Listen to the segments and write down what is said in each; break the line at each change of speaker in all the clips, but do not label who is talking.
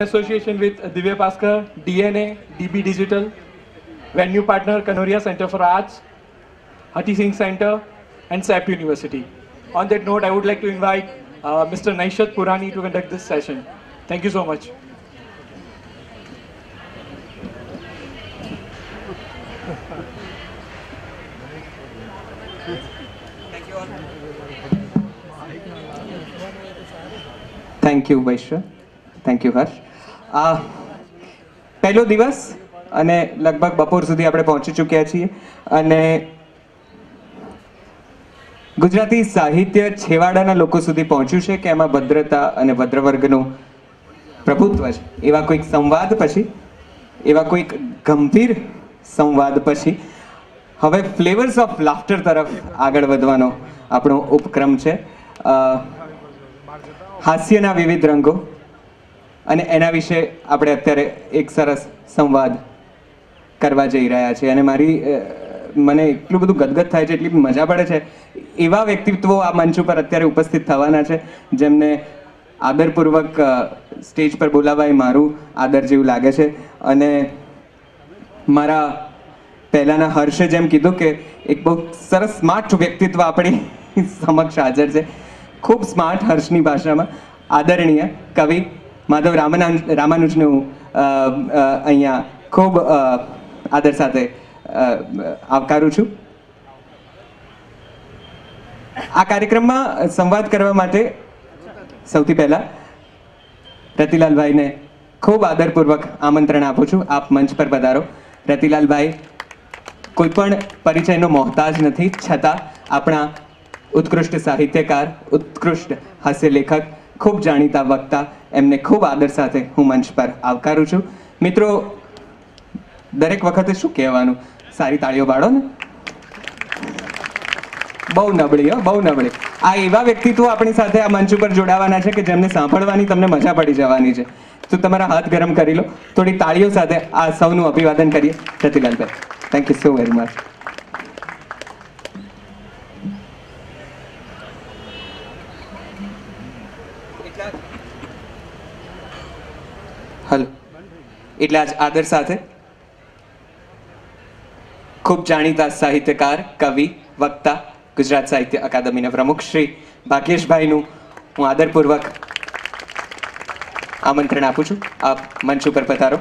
association with Divya Paskar, DNA, DB Digital, venue partner Kanoria Center for Arts, Hati Singh Center, and SAP University. On that note, I would like to invite uh, Mr. Naishat Purani to conduct this session. Thank you so much.
Thank you all. Thank you, Vaishya. Thank you, Harsh. આ પહેલો દિવસ અને લગભગ બપોર સુધી આપણે પહોંચી ચૂક્યા છીએ અને ગુજરાતી સાહિત્ય છેવાડાના લોકો સુધી પહોંચ્યું છે કે એમાં ભદ્રતા અને ભદ્રવર્ગનું પ્રભુત્વ છે. એવા કોઈક સંવાદ પછી, એવા કોઈક ગંભીર સંવાદ પછી, હવે ફ્લેવર્સ ઓફ લાફ્ટર તરફ આગળ વધવાનો આપણો ઉપક્રમ છે. હાસ્યના વિવિધ રંગો અને એના વિશે આપણે અત્યારે એક સરસ સંવાદ કરવા જઈ રહ્યા છીએ. અને મારી મને એટલું બધું ગદગદ થાય છે, એટલી મજા પડે છે, એવા વ્યક્તિત્વો આ મંચ ઉપર અત્યારે ઉપસ્થિત થવાના છે, જેમને આદરપૂર્વક સ્ટેજ પર બોલાવવા એ મારું આદર જેવું લાગે છે. અને મારા પહેલાંના હર્ષે જેમ કીધું કે એક બહુ સરસ સ્માર્ટ વ્યક્તિત્વ આપણી સમક્ષ હાજર છે. ખૂબ સ્માર્ટ હર્ષની ભાષામાં. આદરણીય કવિ માધવ રામાનુ રામાનુજને અહીંયા ખૂબ આદર સાથે આવકારું છું. આ કાર્યક્રમમાં સંવાદ કરવા માટે સૌથી પહેલા રતિલાલભાઈને ખૂબ આદરપૂર્વક આમંત્રણ આપું છું. આપ મંચ પર પધારો. રતિલાલભાઈ, કોઈ પણ પરિચયનો મોહતાજ નથી, છતાં આપણા ઉત્કૃષ્ટ સાહિત્યકાર, ઉત્કૃષ્ટ હાસ્ય લેખક ખૂબ જાણીતા વક્તા એમને ખૂબ આદર સાથે હું મંચ પર આવકારું છું. મિત્રો, દરેક વખતે શું કહેવાનું? સારી તાળીઓ પાડો ને. બહુ નબળી હો, બહુ નબળી. આ એવા વ્યક્તિત્વ આપણી સાથે આ મંચ ઉપર જોડાવાના છે કે જેમને સાંભળવાની તમને મજા પડી જવાની છે. તો તમારા હાથ ગરમ કરી લો. થોડી તાળીઓ સાથે આ સૌનું અભિવાદન કરીએ. Ratilalbhai thank you so very much hello. એટલે આજ આદર સાથે ખૂબ જાણીતા સાહિત્યકાર, કવિ, વક્તા, ગુજરાત સાહિત્ય અકાદમીના પ્રમુખ શ્રી ભાગ્યેશભાઈનું હું આદરપૂર્વક આમંત્રણ આપું છું. આપ મંચ ઉપર પધારો.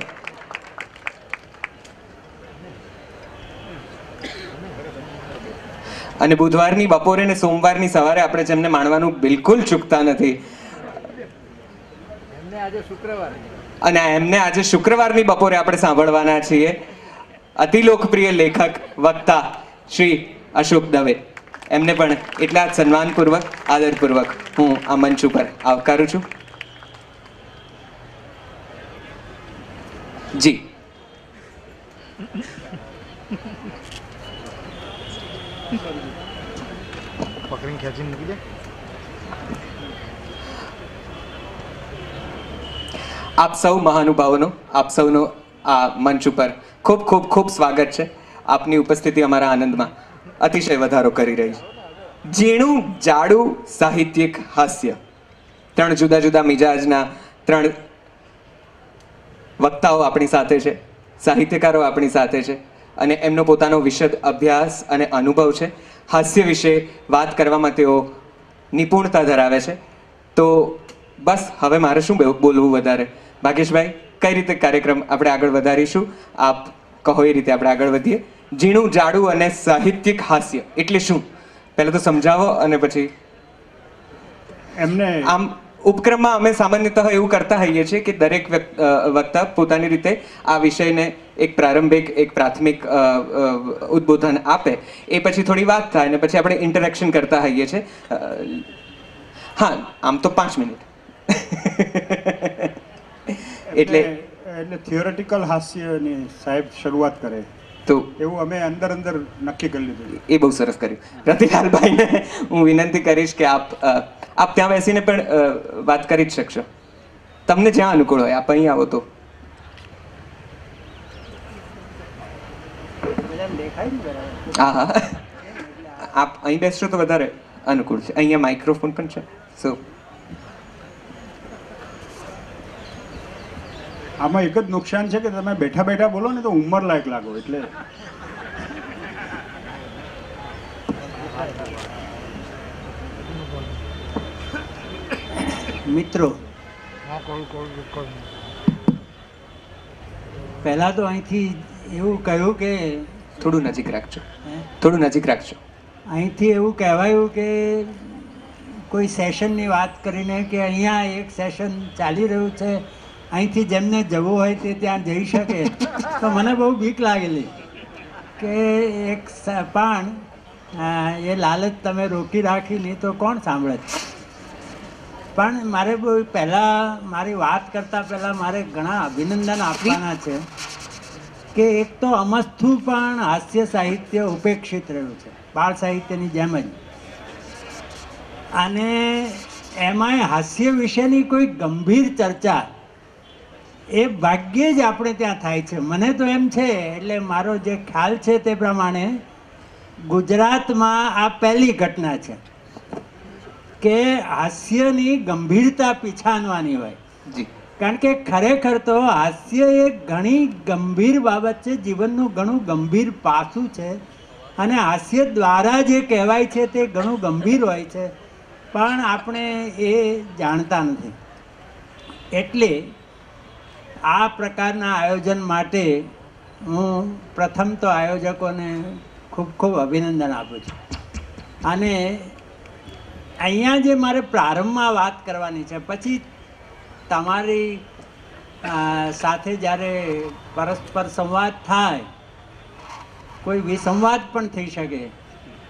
અને બુધવારની, બપોરે ને સોમવારની સવારે આપણે જેમને માણવાનું બિલકુલ ચૂકતા નથી. અને એમને આજે શુક્રવારની બપોરે આપણે સાંભળવાના છીએ. અતિ લોકપ્રિય લેખક વક્તા શ્રી અશોક દવે. એમને પણ એટલા જ સન્માનપૂર્વક, આદરપૂર્વક હું આ મંચ ઉપર આવકારું છું. જી.
પકડીને ખેંચીને મૂકી દે.
આપ સૌ મહાનુભાવોનો, આપ સૌનો આ મંચ ઉપર ખૂબ ખૂબ ખૂબ સ્વાગત છે આપની ઉપસ્થિતિ અમારા આનંદમાં. અતિશય વધારો કરી રહી છે. ઝીણું જાડું સાહિત્યિક હાસ્ય. ત્રણ જુદા જુદા મિજાજના ત્રણ વક્તાઓ આપણી સાથે છે, સાહિત્યકારો આપણી સાથે છે અને એમનો પોતાનો વિશદ અભ્યાસ અને અનુભવ છે. હાસ્ય વિશે વાત કરવામાં તેઓ નિપુણતા ધરાવે છે. તો બસ, હવે મારે શું બોલ- બોલવું વધારે? ભાગેશભાઈ કઈ રીતે કાર્યક્રમ આપણે આગળ વધારીશું? આપ કહો એ રીતે આપણે આગળ વધીએ. ઝીણું જાડું અને સાહિત્યિક હાસ્ય એટલે શું? પહેલાં તો સમજાવો અને પછી
એમને
આમ ઉપક્રમમાં અમે સામાન્યતઃ એવું કરતા હોઈએ છીએ કે દરેક વ્યક્ત- વક્તા પોતાની રીતે આ વિષયને એક પ્રારંભિક એક પ્રાથમિક ઉદ્બોધન આપે. એ પછી થોડી વાત થાય અને પછી આપણે ઇન્ટરેક્શન કરતા હોઈએ છીએ. હા આમ તો પાંચ મિનિટ. એટલે
એટલે થિયોરેટિકલ હાસ્યની સાહેબ શરૂઆત કરે.
તો
એવું અમે અંદર અંદર નક્કી કરી લીધું.
એ બહુ સરસ કર્યું. રતિલાલભાઈને હું વિનંતી કરીશ કે આપ આપ ત્યાં બેસીને પણ વાત કરી જ શકશો. તમને જ્યાં અનુકૂળ હોય આપ અહીં આવો તો. હા હા. આપ અહીં બેસશો તો વધારે અનુકૂળ છે. અહીંયા માઇક્રોફોન પણ છે. સો
આમાં એક જ નુકસાન છે કે તમે બેઠા બેઠા બોલો ને તો ઉંમર લાયક લાગો એટલે.
મિત્રો. પહેલા તો અહીંથી એવું કહ્યું કે
થોડું નજીક રાખજો. થોડું નજીક રાખજો.
અહીંથી એવું કહેવાયું કે કોઈ સેશનની વાત કરીને કે અહીંયા એક સેશન ચાલી રહ્યું છે. અહીંથી જેમને જવું હોય તે ત્યાં જઈ શકે. તો મને બહુ બીક લાગેલી કે એક પણ એ લાલચ તમે રોકી રાખી નહીં તો કોણ સાંભળે? પણ મારે બહુ પહેલાં, મારી વાત કરતાં પહેલાં મારે ઘણા અભિનંદન આપવાના છે કે એક તો અમસ્થું પણ હાસ્ય સાહિત્ય ઉપેક્ષિત રહ્યું છે, બાળ સાહિત્યની જેમ જ. અને એમાંય હાસ્ય વિશેની કોઈ ગંભીર ચર્ચા એ ભાગ્યે જ આપણે ત્યાં થાય છે. મને તો એમ છે એટલે મારો જે ખ્યાલ છે તે પ્રમાણે ગુજરાતમાં આ પહેલી ઘટના છે કે હાસ્યની ગંભીરતા પીછાનવાની હોય.
જી.
કારણ કે ખરેખર તો હાસ્ય એ ઘણી ગંભીર બાબત છે જીવનનું ઘણું ગંભીર પાસું છે અને હાસ્ય દ્વારા જે કહેવાય છે તે ઘણું ગંભીર હોય છે. પણ આપણે એ જાણતા નથી. એટલે આ પ્રકારના આયોજન માટે હું પ્રથમ તો આયોજકોને ખૂબ ખૂબ અભિનંદન આપું છું. અને અહીંયા જે મારે પ્રારંભમાં વાત કરવાની છે, પછી તમારી સાથે જ્યારે પરસ્પર સંવાદ થાય, કોઈ વિસંવાદ પણ થઈ શકે.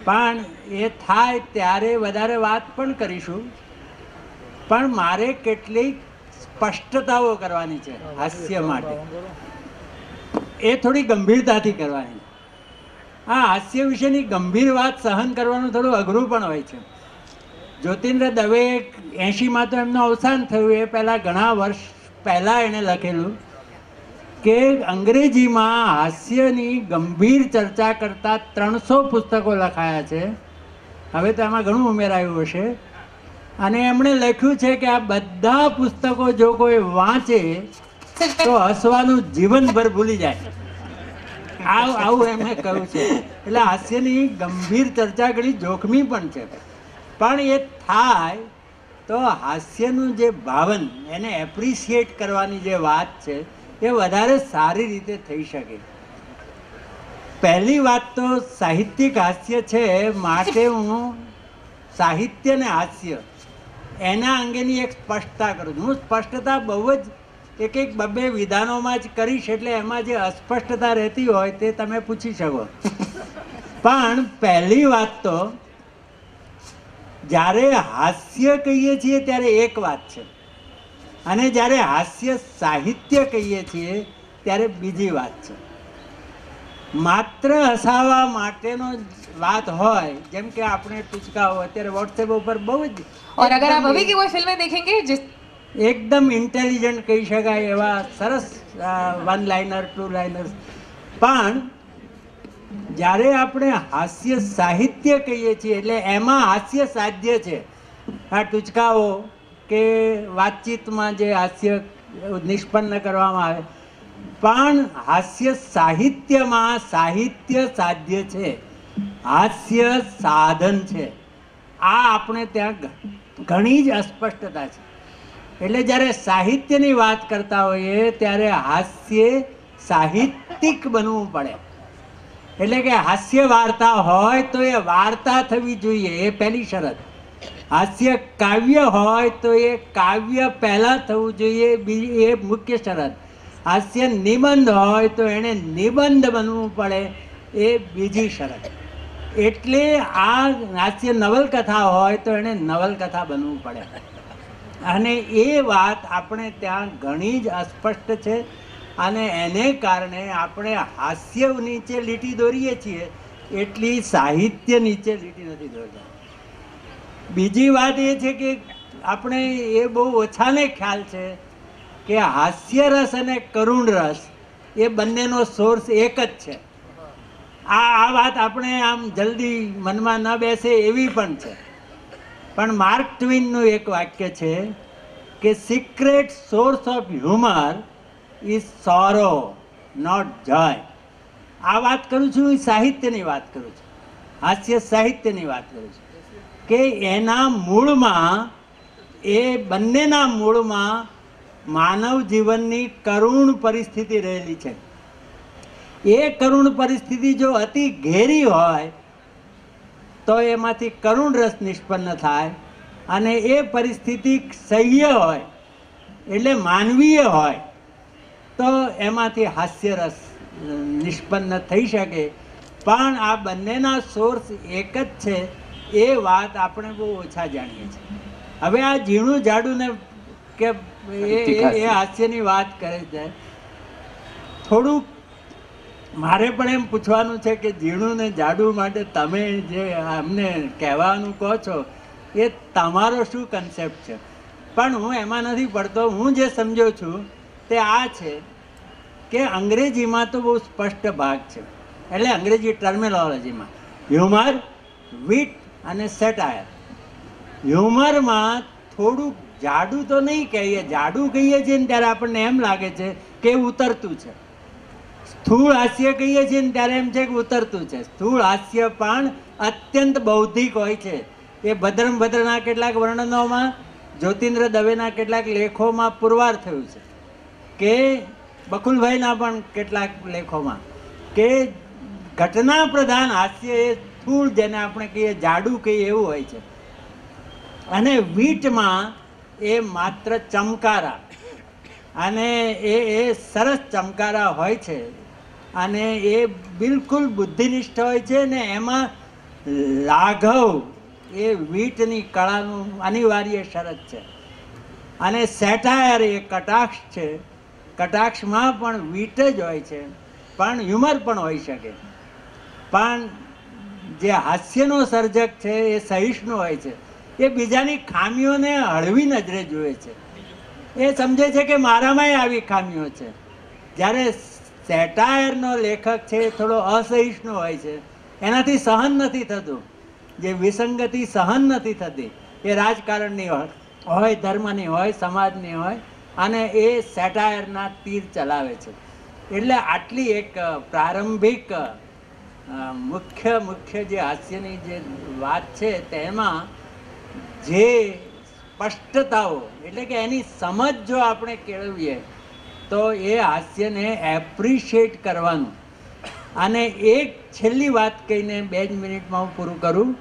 પણ એ થાય ત્યારે વધારે વાત પણ કરીશું. પણ મારે કેટલીક સ્પષ્ટતાઓ કરવાની છે હાસ્ય માટે. એ થોડી ગંભીરતાથી કરવાની. આ હાસ્ય વિશેની ગંભીર વાત સહન કરવાનું થોડું અઘરું પણ હોય છે. જ્યોતિન્દ્ર દવે એંશીમાં તો એમનું અવસાન થયું એ પહેલાં ઘણા વર્ષ પહેલાં એણે લખેલું કે અંગ્રેજીમાં હાસ્યની ગંભીર ચર્ચા કરતા ત્રણસો પુસ્તકો લખાયા છે. હવે તો એમાં ઘણું ઉમેરાયું હશે. અને એમણે લખ્યું છે કે આ બધા પુસ્તકો જો કોઈ વાંચે, તો હસવાનું જીવનભર ભૂલી જાય. આવું આવું એમણે કહ્યું છે. એટલે હાસ્યની ગંભીર ચર્ચા ઘણી જોખમી પણ છે. પણ એ થાય તો હાસ્યનું જે ભાવન, એને એપ્રિશિએટ કરવાની જે વાત છે, એ વધારે સારી રીતે થઈ શકે. પહેલી વાત તો સાહિત્યિક હાસ્ય છે, માટે હું સાહિત્ય ને હાસ્ય એના અંગેની એક સ્પષ્ટતા કરું છું. હું સ્પષ્ટતા બહુ જ એક એક બબ્બે વિધાનોમાં જ કરીશ એટલે એમાં જે અસ્પષ્ટતા રહેતી હોય તે તમે પૂછી શકો. પણ પહેલી વાત તો, જ્યારે હાસ્ય કહીએ છીએ ત્યારે એક વાત છે. અને જ્યારે હાસ્ય સાહિત્ય કહીએ છીએ ત્યારે બીજી વાત છે. માત્ર હસાવા માટેનો વાત હોય જેમ કે આપણે ટૂચકાઓ અત્યારે વોટ્સએપ ઉપર બહુ જ
ઓર અગર આપ અભી કી કોઈ ફિલ્મે દેખેંગે
એકદમ ઇન્ટેલિજન્ટ કહી શકાય એવા સરસ વન લાઇનર ટુ લાઇનર્સ પણ જ્યારે આપણે હાસ્ય સાહિત્ય કહીએ છીએ એટલે એમાં હાસ્ય સાધ્ય છે. આ ટૂચકાઓ કે વાતચીતમાં જે હાસ્ય નિષ્પન્ન કરવામાં આવે. પણ હાસ્ય સાહિત્યમાં સાહિત્ય સાધ્ય છે. હાસ્ય સાધન છે. આ આપણે ત્યાં ઘણી જ અસ્પષ્ટતા છે. એટલે જ્યારે સાહિત્યની વાત કરતા હોઈએ ત્યારે હાસ્ય સાહિત્યિક બનવું પડે. એટલે કે હાસ્ય વાર્તા હોય તો એ વાર્તા થવી જોઈએ, એ પહેલી શરત. હાસ્ય કાવ્ય હોય તો એ કાવ્ય પહેલાં થવું જોઈએ, બીજી એ મુખ્ય શરત. હાસ્ય નિબંધ હોય તો એણે નિબંધ બનવું પડે, એ બીજી શરત. એટલે આ હાસ્ય નવલકથા હોય તો એણે નવલકથા બનવું પડે. અને એ વાત આપણે ત્યાં ઘણી જ અસ્પષ્ટ છે અને એને કારણે આપણે હાસ્ય નીચે લીટી દોરીએ છીએ, એટલી સાહિત્ય નીચે લીટી નથી દોરતા. બીજી વાત એ છે કે આપણે એ બહુ ઓછાને ખ્યાલ છે કે હાસ્ય રસ અને કરુણ રસ એ બંનેનો સોર્સ એક જ છે. આ આ વાત આપણે આમ જલ્દી મનમાં ન બેસે એવી પણ છે. પણ માર્ક ટ્વિનનું એક વાક્ય છે કે secret source of humour is sorrow not joy આ વાત કરું છું, એ સાહિત્યની વાત કરું છું. હાસ્ય સાહિત્યની વાત કરું છું. કે એના મૂળમાં, એ બંનેના મૂળમાં માનવ જીવનની કરુણ પરિસ્થિતિ રહેલી છે. એ કરુણ પરિસ્થિતિ જો અતિ ઘેરી હોય તો એમાંથી કરુણ રસ નિષ્પન્ન થાય અને એ પરિસ્થિતિ સહ્ય હોય એટલે માનવીય હોય તો એમાંથી હાસ્ય રસ નિષ્પન્ન થઈ શકે. પણ આ બંનેના સોર્સ એક જ છે એ વાત આપણે બહુ ઓછા જાણીએ છીએ. હવે આ ઝીણું જાડું ને કે એ- હાસ્યની વાત કરે છે થોડુંક મારે પણ એમ પૂછવાનું છે કે ઝીણું ને જાડું માટે તમે જે અમને કહેવાનું કહો છો, એ તમારો શું કન્સેપ્ટ છે? પણ હું એમાં નથી પડતો. હું જે સમજો છું તે આ છે કે અંગ્રેજીમાં તો બહુ સ્પષ્ટ ભાગ છે. એટલે અંગ્રેજી ટર્મિનોલોજીમાં હ્યુમર વિટ અને સેટાયર હ્યુમરમાં થોડુંક જાડું તો નહીં કહીએ. જાડું કહીએ છીએ ને ત્યારે આપણને એમ લાગે છે કે ઉતરતું છે. સ્થૂળ હાસ્ય કહીએ છીએ ને ત્યારે એમ છે કે ઉતરતું છે. સ્થૂળ હાસ્ય પણ અત્યંત બૌદ્ધિક હોય છે. એ ભદ્રમ ભદ્રના કેટલાક વર્ણનોમાં, જ્યોતિન્દ્ર દવેના કેટલાક લેખોમાં પુરવાર થયું છે. કે બકુલભાઈના પણ કેટલાક લેખોમાં. કે ઘટના પ્રધાન હાસ્ય એ સ્થૂળ જેને આપણે કહીએ જાડું કહીએ એવું હોય છે. અને વીટમાં એ માત્ર ચમકારા. અને એ એ સરસ ચમકારા હોય છે. અને એ બિલકુલ બુદ્ધિનિષ્ઠ હોય છે ને એમાં લાઘવ એ વીટની કળાનું અનિવાર્ય શરત છે. અને સેટાયર એ કટાક્ષ છે. કટાક્ષમાં પણ વીટ જ હોય છે. પણ હ્યુમર પણ હોઈ શકે. પણ જે હાસ્યનો સર્જક છે, એ સહિષ્ણુ હોય છે. એ બીજાની ખામીઓને હળવી નજરે જુએ છે. એ સમજે છે કે મારામાંય આવી ખામીઓ છે. જ્યારે સેટાયરનો લેખક છે એ થોડો અસહિષ્ણુ હોય છે. એનાથી સહન નથી થતું. જે વિસંગતિ સહન નથી થતી, એ રાજકારણની હોય ધર્મની હોય, સમાજની હોય, અને એ સેટાયરના તીર ચલાવે છે. એટલે આટલી એક પ્રારંભિક મુખ્ય મુખ્ય જે હાસ્યની જે વાત છે, તેમાં જે સ્પષ્ટતાઓ, એટલે કે એની સમજ જો આપણે કેળવીએ તો એ હાસ્યને એપ્રિશિએટ કરવાનું. અને એક છેલ્લી વાત કહીને બે જ મિનિટમાં હું પૂરું કરું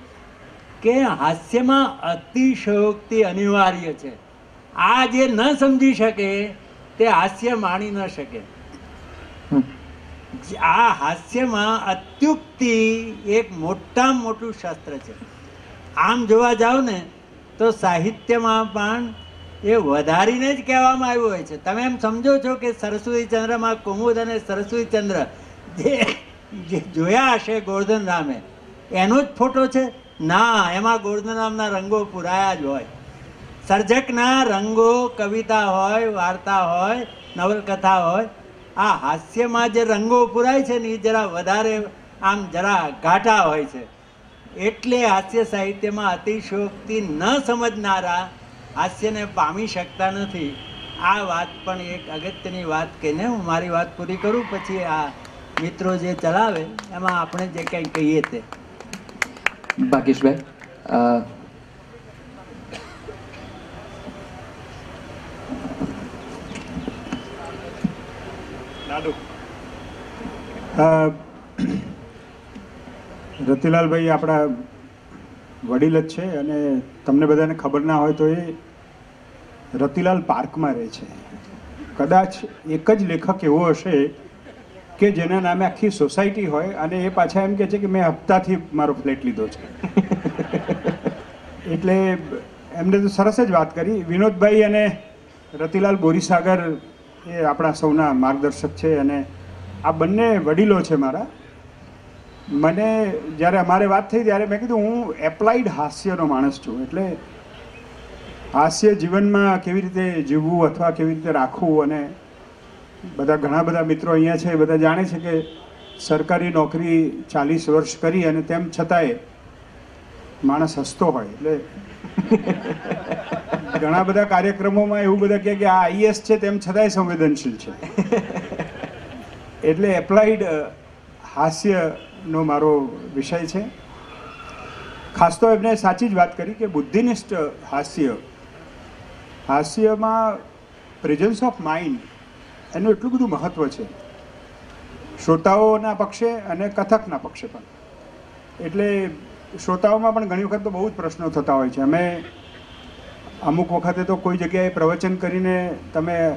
કે હાસ્યમાં અતિશયોક્તિ અનિવાર્ય છે. આ જે ન સમજી શકે તે હાસ્ય માણી ન શકે. આ હાસ્યમાં અત્યુક્તિ એક મોટામાં મોટું શસ્ત્ર છે. આમ જોવા જાઓ ને તો સાહિત્યમાં પણ એ વધારીને જ કહેવામાં આવ્યું હોય છે. તમે એમ સમજો છો કે સરસ્વતી ચંદ્રમાં કુમુદ અને સરસ્વતી ચંદ્ર જે જે જોયા હશે ગોર્ધન રામે, એનો જ ફોટો છે? ના, એમાં ગોર્ધન રામના રંગો પુરાયા જ હોય. સર્જકના રંગો કવિતા હોય, વાર્તા હોય, નવલકથા હોય, આ હાસ્યમાં જે રંગો પુરાય છે ને એ જરા વધારે આમ જરા ઘાટા હોય છે. એટલે હાસ્ય સાહિત્યમાં અતિશયોક્તિ ન સમજનારા હાસ્યને પામી શકતા નથી. આ વાત પણ એક અગત્યની વાત કહીને હું મારી વાત પૂરી કરું પછી આ મિત્રો જે ચલાવે એમાં આપણે જે કંઈ કહીએ તે.
ભાગેશભાઈ
રતિલાલભાઈ આપણા વડીલ જ છે અને તમને બધાને ખબર ના હોય તો એ રતિલાલ પાર્કમાં રહે છે. કદાચ એક જ લેખક એવો હશે કે જેના નામે આખી સોસાયટી હોય અને એ પાછા એમ કહે છે કે મેં હપ્તાથી મારો ફ્લેટ લીધો છે. એટલે એમને તો સરસ જ વાત કરી. વિનોદભાઈ અને રતિલાલ બોરીસાગર એ આપણા સૌના માર્ગદર્શક છે અને આ બંને વડીલો છે મારા. મને જ્યારે અમારે વાત થઈ ત્યારે મેં કીધું હું એપ્લાઇડ હાસ્યનો માણસ છું. એટલે હાસ્ય જીવનમાં કેવી રીતે જીવવું અથવા કેવી રીતે રાખવું અને બધા ઘણા બધા મિત્રો અહીંયા છે એ બધા જાણે છે કે સરકારી નોકરી ચાલીસ વર્ષ કરી અને તેમ છતાંય માણસ હસતો હોય એટલે ઘણા બધા કાર્યક્રમોમાં એવું બધા કહે કે આ આઈએસ છે તેમ છતાંય સંવેદનશીલ છે. એટલે એપ્લાઇડ હાસ્યનો મારો વિષય છે. ખાસ તો એમને સાચી જ વાત કરી કે બુદ્ધિનિષ્ઠ હાસ્ય હાસ્યમાં પ્રેઝન્સ ઓફ માઇન્ડ એનું એટલું બધું મહત્ત્વ છે. શ્રોતાઓના પક્ષે અને કથકના પક્ષે પણ. એટલે શ્રોતાઓમાં પણ ઘણી વખત તો બહુ જ પ્રશ્નો થતા હોય છે. અમે અમુક વખતે તો કોઈ જગ્યાએ પ્રવચન કરીને તમે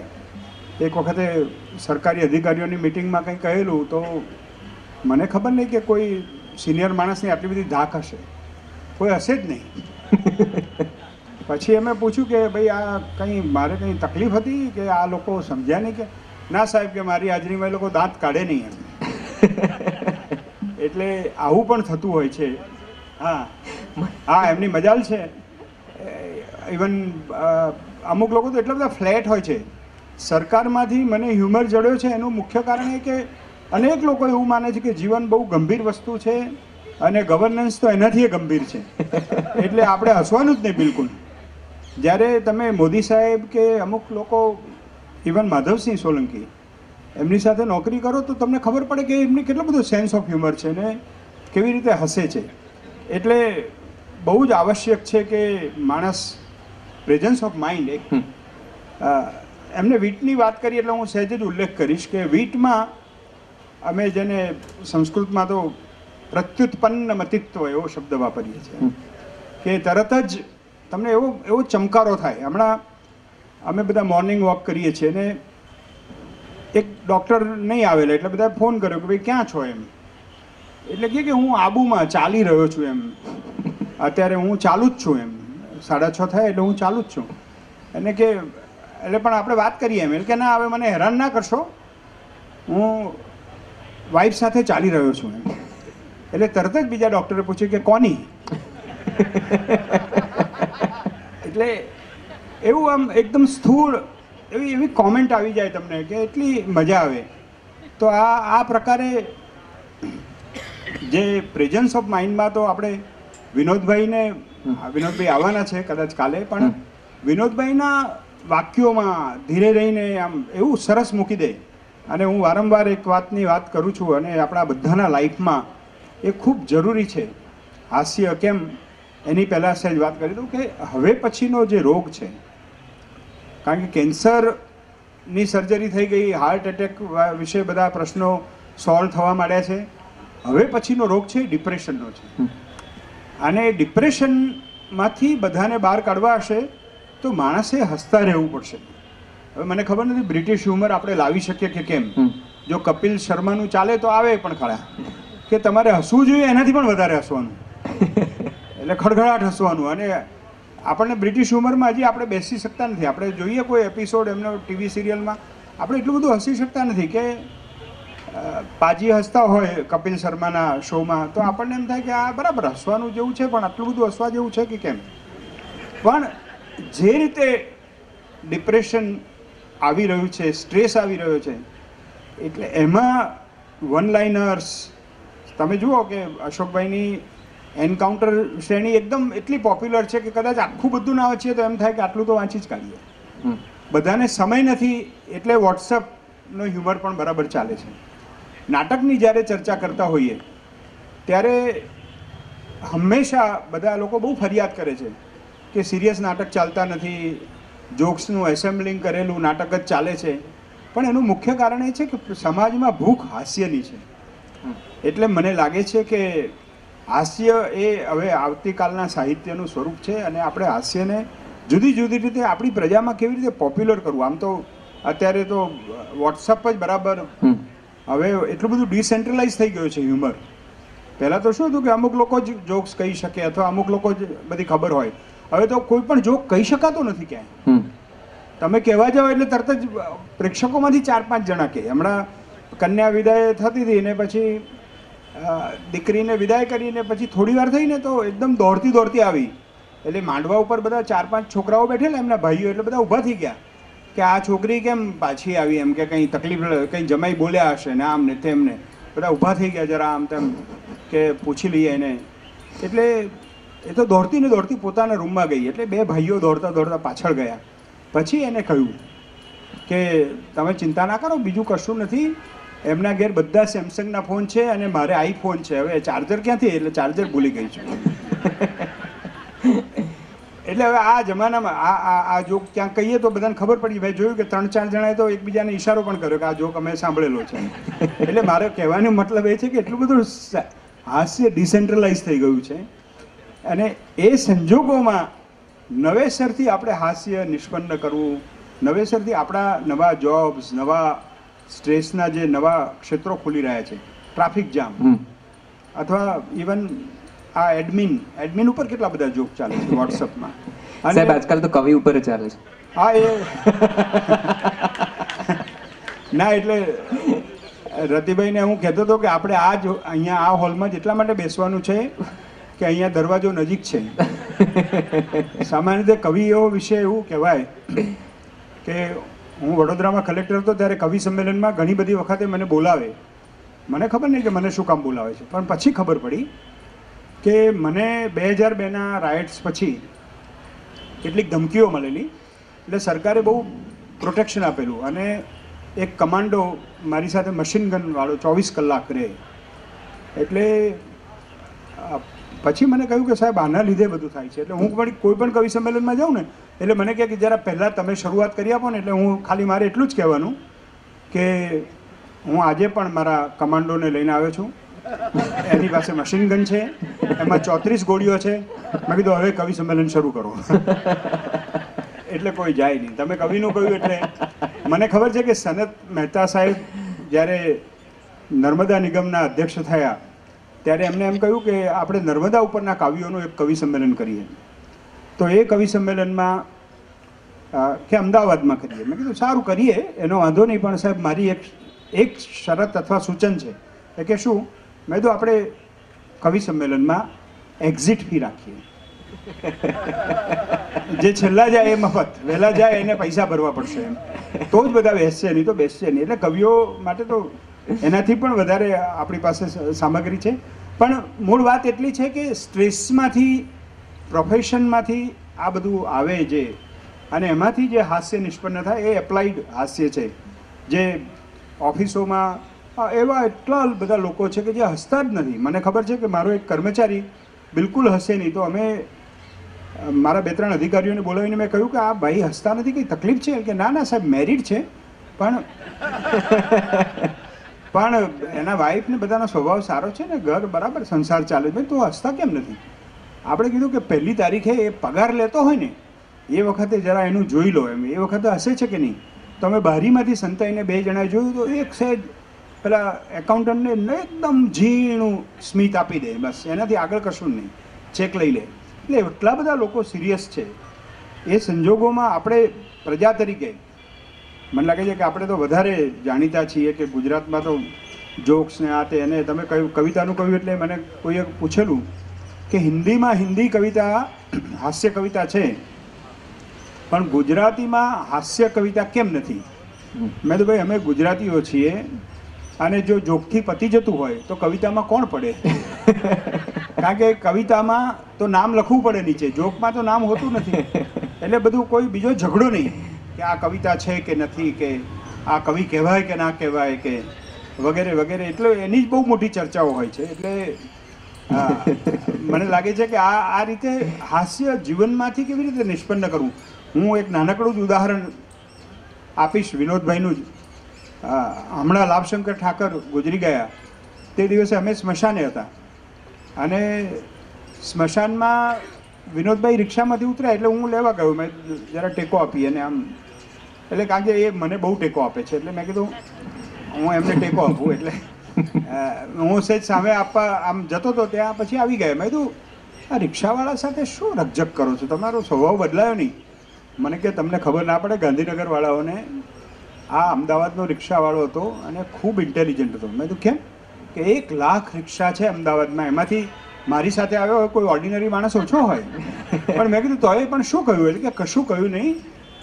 એક વખતે સરકારી અધિકારીઓની મિટિંગમાં કંઈ કહેલું તો મને ખબર નહીં કે કોઈ સિનિયર માણસની આટલી બધી ધાક હશે. કોઈ હશે જ નહીં. પછી અમે પૂછ્યું કે ભાઈ, આ કંઈ મારે કંઈ તકલીફ હતી કે આ લોકો સમજ્યા નહીં કે? ના સાહેબ, કે મારી હાજરીમાં એ લોકો દાંત કાઢે નહીં એમ. એટલે આવું પણ થતું હોય છે. હા. હા, એમની મજાલ છે. ઇવન અમુક લોકો તો એટલા બધા ફ્લેટ હોય છે. સરકારમાંથી મને હ્યુમર જડ્યો છે, એનું મુખ્ય કારણ એ કે અનેક લોકો એવું માને છે કે જીવન બહુ ગંભીર વસ્તુ છે અને ગવર્નન્સ તો એનાથી ગંભીર છે. એટલે આપણે હસવાનું જ નહીં, બિલકુલ. જ્યારે તમે મોદી સાહેબ કે અમુક લોકો ઇવન માધવસિંહ સોલંકી એમની સાથે નોકરી કરો તો તમને ખબર પડે કે એમની કેટલો બધો સેન્સ ઓફ હ્યુમર છે ને કેવી રીતે હસે છે. એટલે બહુ જ આવશ્યક છે કે માણસ પ્રેઝન્સ ઓફ માઇન્ડ એક એમને વીટની વાત કરી એટલે હું સહેજ જ ઉલ્લેખ કરીશ કે વીટમાં અમે જેને સંસ્કૃતમાં તો પ્રત્યુત્પન્ન મતિત્વ એવો શબ્દ વાપરીએ છીએ કે તરત જ તમને એવો એવો ચમકારો થાય. હમણાં અમે બધા મોર્નિંગ વોક કરીએ છીએ ને એક ડૉક્ટર નહીં આવેલા, એટલે બધાએ ફોન કર્યો કે ભાઈ, ક્યાં છો એમ? એટલે કે હું આબુમાં ચાલી રહ્યો છું એમ. અત્યારે હું ચાલુ જ છું એમ. સાડા છ થાય એટલે હું ચાલુ જ છું. એને કે એટલે પણ આપણે વાત કરીએ એમ. એટલે કે ના, હવે મને હેરાન ના કરશો. હું વાઈફ સાથે ચાલી રહ્યો છું એમ. એટલે તરત જ બીજા ડૉક્ટરે પૂછ્યું કે કોની? એટલે એવું આમ એકદમ સ્થૂળ એવી એવી કોમેન્ટ આવી જાય તમને કે એટલી મજા આવે. તો આ આ પ્રકારે જે પ્રેઝન્સ ઓફ માઇન્ડમાં તો આપણે વિનોદભાઈને વિનોદભાઈ આવવાના છે કદાચ કાલે પણ વિનોદભાઈના વાક્યોમાં ધીરે રહીને આમ એવું સરસ મૂકી દે. અને હું વારંવાર એક વાતની વાત કરું છું અને આપણા બધાના લાઈફમાં એ ખૂબ જરૂરી છે. હાસ્ય કેમ? એની પહેલાં સહેજ વાત કરી દઉં કે હવે પછીનો જે રોગ છે કારણ કે કેન્સરની સર્જરી થઈ ગઈ હાર્ટ એટેક વિશે બધા પ્રશ્નો સોલ્વ થવા માંડ્યા છે. હવે પછીનો રોગ છે ડિપ્રેશનનો છે. અને ડિપ્રેશનમાંથી બધાને બહાર કાઢવા હશે તો માણસે હસતા રહેવું પડશે. હવે મને ખબર નથી બ્રિટિશ હ્યુમર આપણે લાવી શકીએ કે કેમ? જો કપિલ શર્માનું ચાલે તો આવે પણ ખરા. કે તમારે હસવું જોઈએ એનાથી પણ વધારે હસવાનું. એટલે ખડખડાટ હસવાનું. અને આપણને બ્રિટિશ હ્યુમરમાં હજી આપણે બેસી શકતા નથી. આપણે જોઈએ કોઈ એપિસોડ એમનો ટીવી સિરિયલમાં આપણે એટલું બધું હસી શકતા નથી કે પાજી હસતા હોય કપિલ શર્માના શોમાં તો આપણને એમ થાય કે આ બરાબર હસવાનું જેવું છે, પણ આટલું બધું હસવા જેવું છે કે કેમ? પણ જે રીતે ડિપ્રેશન આવી રહ્યું છે સ્ટ્રેસ આવી રહ્યો છે, એટલે એમાં વન લાઇનર્સ તમે જુઓ કે અશોકભાઈની એન્કાઉન્ટર શ્રેણી એકદમ એટલી પોપ્યુલર છે કે કદાચ આખું બધું ના વાંચીએ તો એમ થાય કે આટલું તો વાંચી જ કાઢીએ. બધાને સમય નથી એટલે વોટ્સઅપનો હ્યુમર પણ બરાબર ચાલે છે. નાટકની જ્યારે ચર્ચા કરતા હોઈએ ત્યારે હંમેશા બધા લોકો બહુ ફરિયાદ કરે છે કે સિરિયસ નાટક ચાલતા નથી જોક્સનું એસેમ્બલિંગ કરેલું નાટક જ ચાલે છે. પણ એનું મુખ્ય કારણ એ છે કે સમાજમાં ભૂખ હાસ્યની છે. એટલે મને લાગે છે કે હાસ્ય એ હવે આવતીકાલના સાહિત્યનું સ્વરૂપ છે અને આપણે હાસ્યને જુદી જુદી રીતે આપણી પ્રજામાં કેવી રીતે પોપ્યુલર કરવું? આમ તો અત્યારે તો વોટ્સઅપ જ બરાબર હવે એટલું બધું ડિસેન્ટ્રલાઇઝ થઈ ગયું છે હ્યુમર. પહેલાં તો શું હતું કે અમુક લોકો જ જોક્સ કહી શકે અથવા અમુક લોકો જ બધી ખબર હોય. હવે તો કોઈ પણ જોક કહી શકાતો નથી ક્યાંય. તમે કહેવા જાઓ એટલે તરત જ પ્રેક્ષકોમાંથી ચાર પાંચ જણા કહે. હમણાં કન્યા વિદાય થતી હતી ને પછી દીકરીને વિદાય કરીને પછી થોડી વાર થઈને તો એકદમ દોડતી દોડતી આવી. એટલે માંડવા ઉપર બધા ચાર પાંચ છોકરાઓ બેઠેલા, એમના ભાઈઓ એટલે બધા ઊભા થઈ ગયા. કે આ છોકરી કેમ પાછી આવી, એમ કે કંઈ તકલીફ, કંઈ જમાઈ બોલ્યા હશે ને આમ ને તેમને બધા ઊભા થઈ ગયા જરા આમ તેમ કે પૂછી લઈએ એને. એટલે એ તો દોડતી ને દોડતી પોતાના રૂમમાં ગઈ, એટલે બે ભાઈઓ દોડતા દોડતા પાછળ ગયા. પછી એને કહ્યું કે તમે ચિંતા ના કરો, બીજું કશું નથી. એમના ઘેર બધા સેમસંગના ફોન છે અને મારે આઈફોન છે. હવે ચાર્જર ક્યાંથી? એટલે ચાર્જર ભૂલી ગઈ છું. એટલે હવે આ જમાનામાં આ આ આ જોક ક્યાં કહીએ તો બધાને ખબર પડી. ભાઈ જોયું કે ત્રણ ચાર જણાએ તો એકબીજાને ઈશારો પણ કર્યો કે આ જોક અમે સાંભળેલો છે. એટલે મારે કહેવાનો મતલબ એ છે કે એટલું બધું હાસ્ય ડિસેન્ટ્રલાઇઝ થઈ ગયું છે. અને એ સંજોગોમાં નવેસરથી આપણે હાસ્ય નિષ્પન્ન કરવું, નવેસરથી આપણા નવા જોબ્સ નવા સ્ટ્રેસના જે નવા ક્ષેત્રો ખુલી રહ્યા છે ટ્રાફિક જામ. અથવા ઇવન આ એડમિન એડમિન ઉપર કેટલા બધા જોક ચાલે છે વોટ્સઅપમાં
સાહેબ આજકાલ તો કવિ ઉપર ચાલે છે.
હા એ. ના એટલે રતિભાઈને હું કહેતો હતો કે આપણે આ જ અહીંયા આ હોલમાં જ એટલા માટે બેસવાનું છે કે અહીંયા દરવાજો નજીક છે. સામાન્ય રીતે કવિ એવો વિષય એવું કહેવાય કે હું વડોદરામાં કલેક્ટર હતો ત્યારે કવિ સંમેલનમાં ઘણી બધી વખતે મને બોલાવે. મને ખબર નહીં કે મને શું કામ બોલાવે છે. પણ પછી ખબર પડી કે મને બે હજાર બેના રાઇટ્સ પછી કેટલીક ધમકીઓ મળેલી. એટલે સરકારે બહુ પ્રોટેક્શન આપેલું અને એક કમાન્ડો મારી સાથે મશીન ગનવાળો ચોવીસ કલાક રહે. એટલે પછી મને કહ્યું કે સાહેબ, આના લીધે બધું થાય છે. એટલે હું પણ કોઈ પણ કવિ સંમેલનમાં જાઉં ને એટલે મને કહે કે જરા પહેલાં તમે શરૂઆત કરી આપો ને એટલે હું ખાલી મારે એટલું જ કહેવાનું કે હું આજે પણ મારા કમાન્ડોને લઈને આવ્યો છું. એની પાસે મશીન ગન છે, એમાં ચોત્રીસ ગોળીઓ છે. મેં કીધું, હવે કવિ સંમેલન શરૂ કરો. એટલે કોઈ જાય નહીં. તમે કવિનું કહ્યું એટલે મને ખબર છે કે સનત મહેતા સાહેબ જ્યારે નર્મદા નિગમના અધ્યક્ષ થયા, ત્યારે એમને એમ કહ્યું કે આપણે નર્મદા ઉપરના કાવ્યોનું એક કવિ સંમેલન કરીએ. તો એ કવિ સંમેલનમાં કે અમદાવાદમાં કરીએ. મેં કીધું, સારું, કરીએ. એનો વાંધો નહીં, પણ સાહેબ, મારી એક એક શરત અથવા સૂચન છે. કે શું? મેં કીધું, આપણે કવિ સંમેલનમાં એક્ઝિટ ફી રાખીએ. જે છેલ્લા જાય એ મફત, વહેલા જાય એને પૈસા ભરવા પડશે એમ. તો જ બધા બેસશે, નહીં તો બેસશે નહીં. એટલે કવિઓ માટે તો એનાથી પણ વધારે આપણી પાસે સામગ્રી છે. પણ મૂળ વાત એટલી છે કે સ્ટ્રેસમાંથી પ્રોફેશનમાંથી આ બધું આવે જે અને એમાંથી જે હાસ્ય નિષ્પન્ન થાય એ એપ્લાઇડ હાસ્ય છે. જે ઓફિસોમાં એવા એટલા બધા લોકો છે કે જે હસતા જ નથી. મને ખબર છે કે મારો એક કર્મચારી બિલકુલ હસે નહીં. તો અમે મારા બે ત્રણ અધિકારીઓને બોલાવીને મેં કહ્યું કે આ ભાઈ હસતા નથી, કંઈ તકલીફ છે? કે, ના ના, સાહેબ, મેરિડ છે. પણ પણ એના વાઈફને બધાનો સ્વભાવ સારો છે ને? ઘર બરાબર, સંસાર ચાલે છે. તો હસતા કેમ નથી? આપણે કીધું કે પહેલી તારીખે એ પગાર લેતો હોય ને, એ વખતે જરા એનું જોઈ લો એમ. એ વખતે હશે છે કે નહીં? તો અમે બારીમાંથી સંતાઈને બે જણાએ જોયું તો એક સહેજ પેલા એકાઉન્ટન્ટને એકદમ ઝીણું સ્મિત આપી દે. બસ, એનાથી આગળ કશું નહીં. ચેક લઈ લે. એટલે એટલા બધા લોકો સિરિયસ છે. એ સંજોગોમાં આપણે પ્રજા તરીકે, મને લાગે છે કે આપણે તો વધારે જાણીતા છીએ કે ગુજરાતમાં તો જોક્સ ને આ તે અને તમે કહ્યું કવિતાનું કહ્યું એટલે મને કોઈએ પૂછેલું કે હિન્દીમાં હિન્દી કવિતા હાસ્ય કવિતા છે, પણ ગુજરાતીમાં હાસ્ય કવિતા કેમ નથી? મેં તો ભાઈ અમે ગુજરાતીઓ છીએ અને જો જોકથી પતી જતું હોય, તો કવિતામાં કોણ પડે? કારણ કે કવિતામાં તો નામ લખવું પડે નીચે જોકમાં તો નામ હોતું નથી. એટલે બધું કોઈ બીજો ઝઘડો નહીં કે આ કવિતા છે કે નથી, કે આ કવિ કહેવાય કે ના કહેવાય, કે વગેરે વગેરે. એટલે એની જ બહુ મોટી ચર્ચાઓ હોય છે. એટલે મને લાગે છે કે આ આ રીતે હાસ્ય જીવનમાંથી કેવી રીતે નિષ્પન્ન કરવું? હું એક નાનકડું જ ઉદાહરણ આપીશ વિનોદભાઈનું જ. હમણાં લાભશંકર ઠાકર ગુજરી ગયા. તે દિવસે અમે સ્મશાને હતા. અને સ્મશાનમાં વિનોદભાઈ રિક્ષામાંથી ઉતર્યા એટલે હું લેવા ગયો. મેં જરા ટેકો આપી અને આમ, એટલે કારણ કે એ મને બહુ ટેકો આપે છે. એટલે મેં કીધું, હું એમને ટેકો આપું, એટલે હું સહેજ સામે આપવા આમ જતો હતો ત્યાં પછી આવી ગયા. મેં કીધું, આ રિક્ષાવાળા સાથે શું રકઝક કરો છો? તમારો સ્વભાવ બદલાયો નહીં. મને કે, તમને ખબર ના પડે, ગાંધીનગરવાળાઓને આ અમદાવાદનો રિક્ષાવાળો હતો અને ખૂબ ઇન્ટેલિજન્ટ હતો. મેં કીધું, કેમ? કે એક લાખ રિક્ષા છે અમદાવાદમાં, એમાંથી મારી સાથે આવ્યો હોય, કોઈ ઓર્ડિનરી માણસ ઓછો હોય. પણ મેં કીધું તોય પણ શું કહ્યું? એટલે કે કશું કહ્યું નહીં.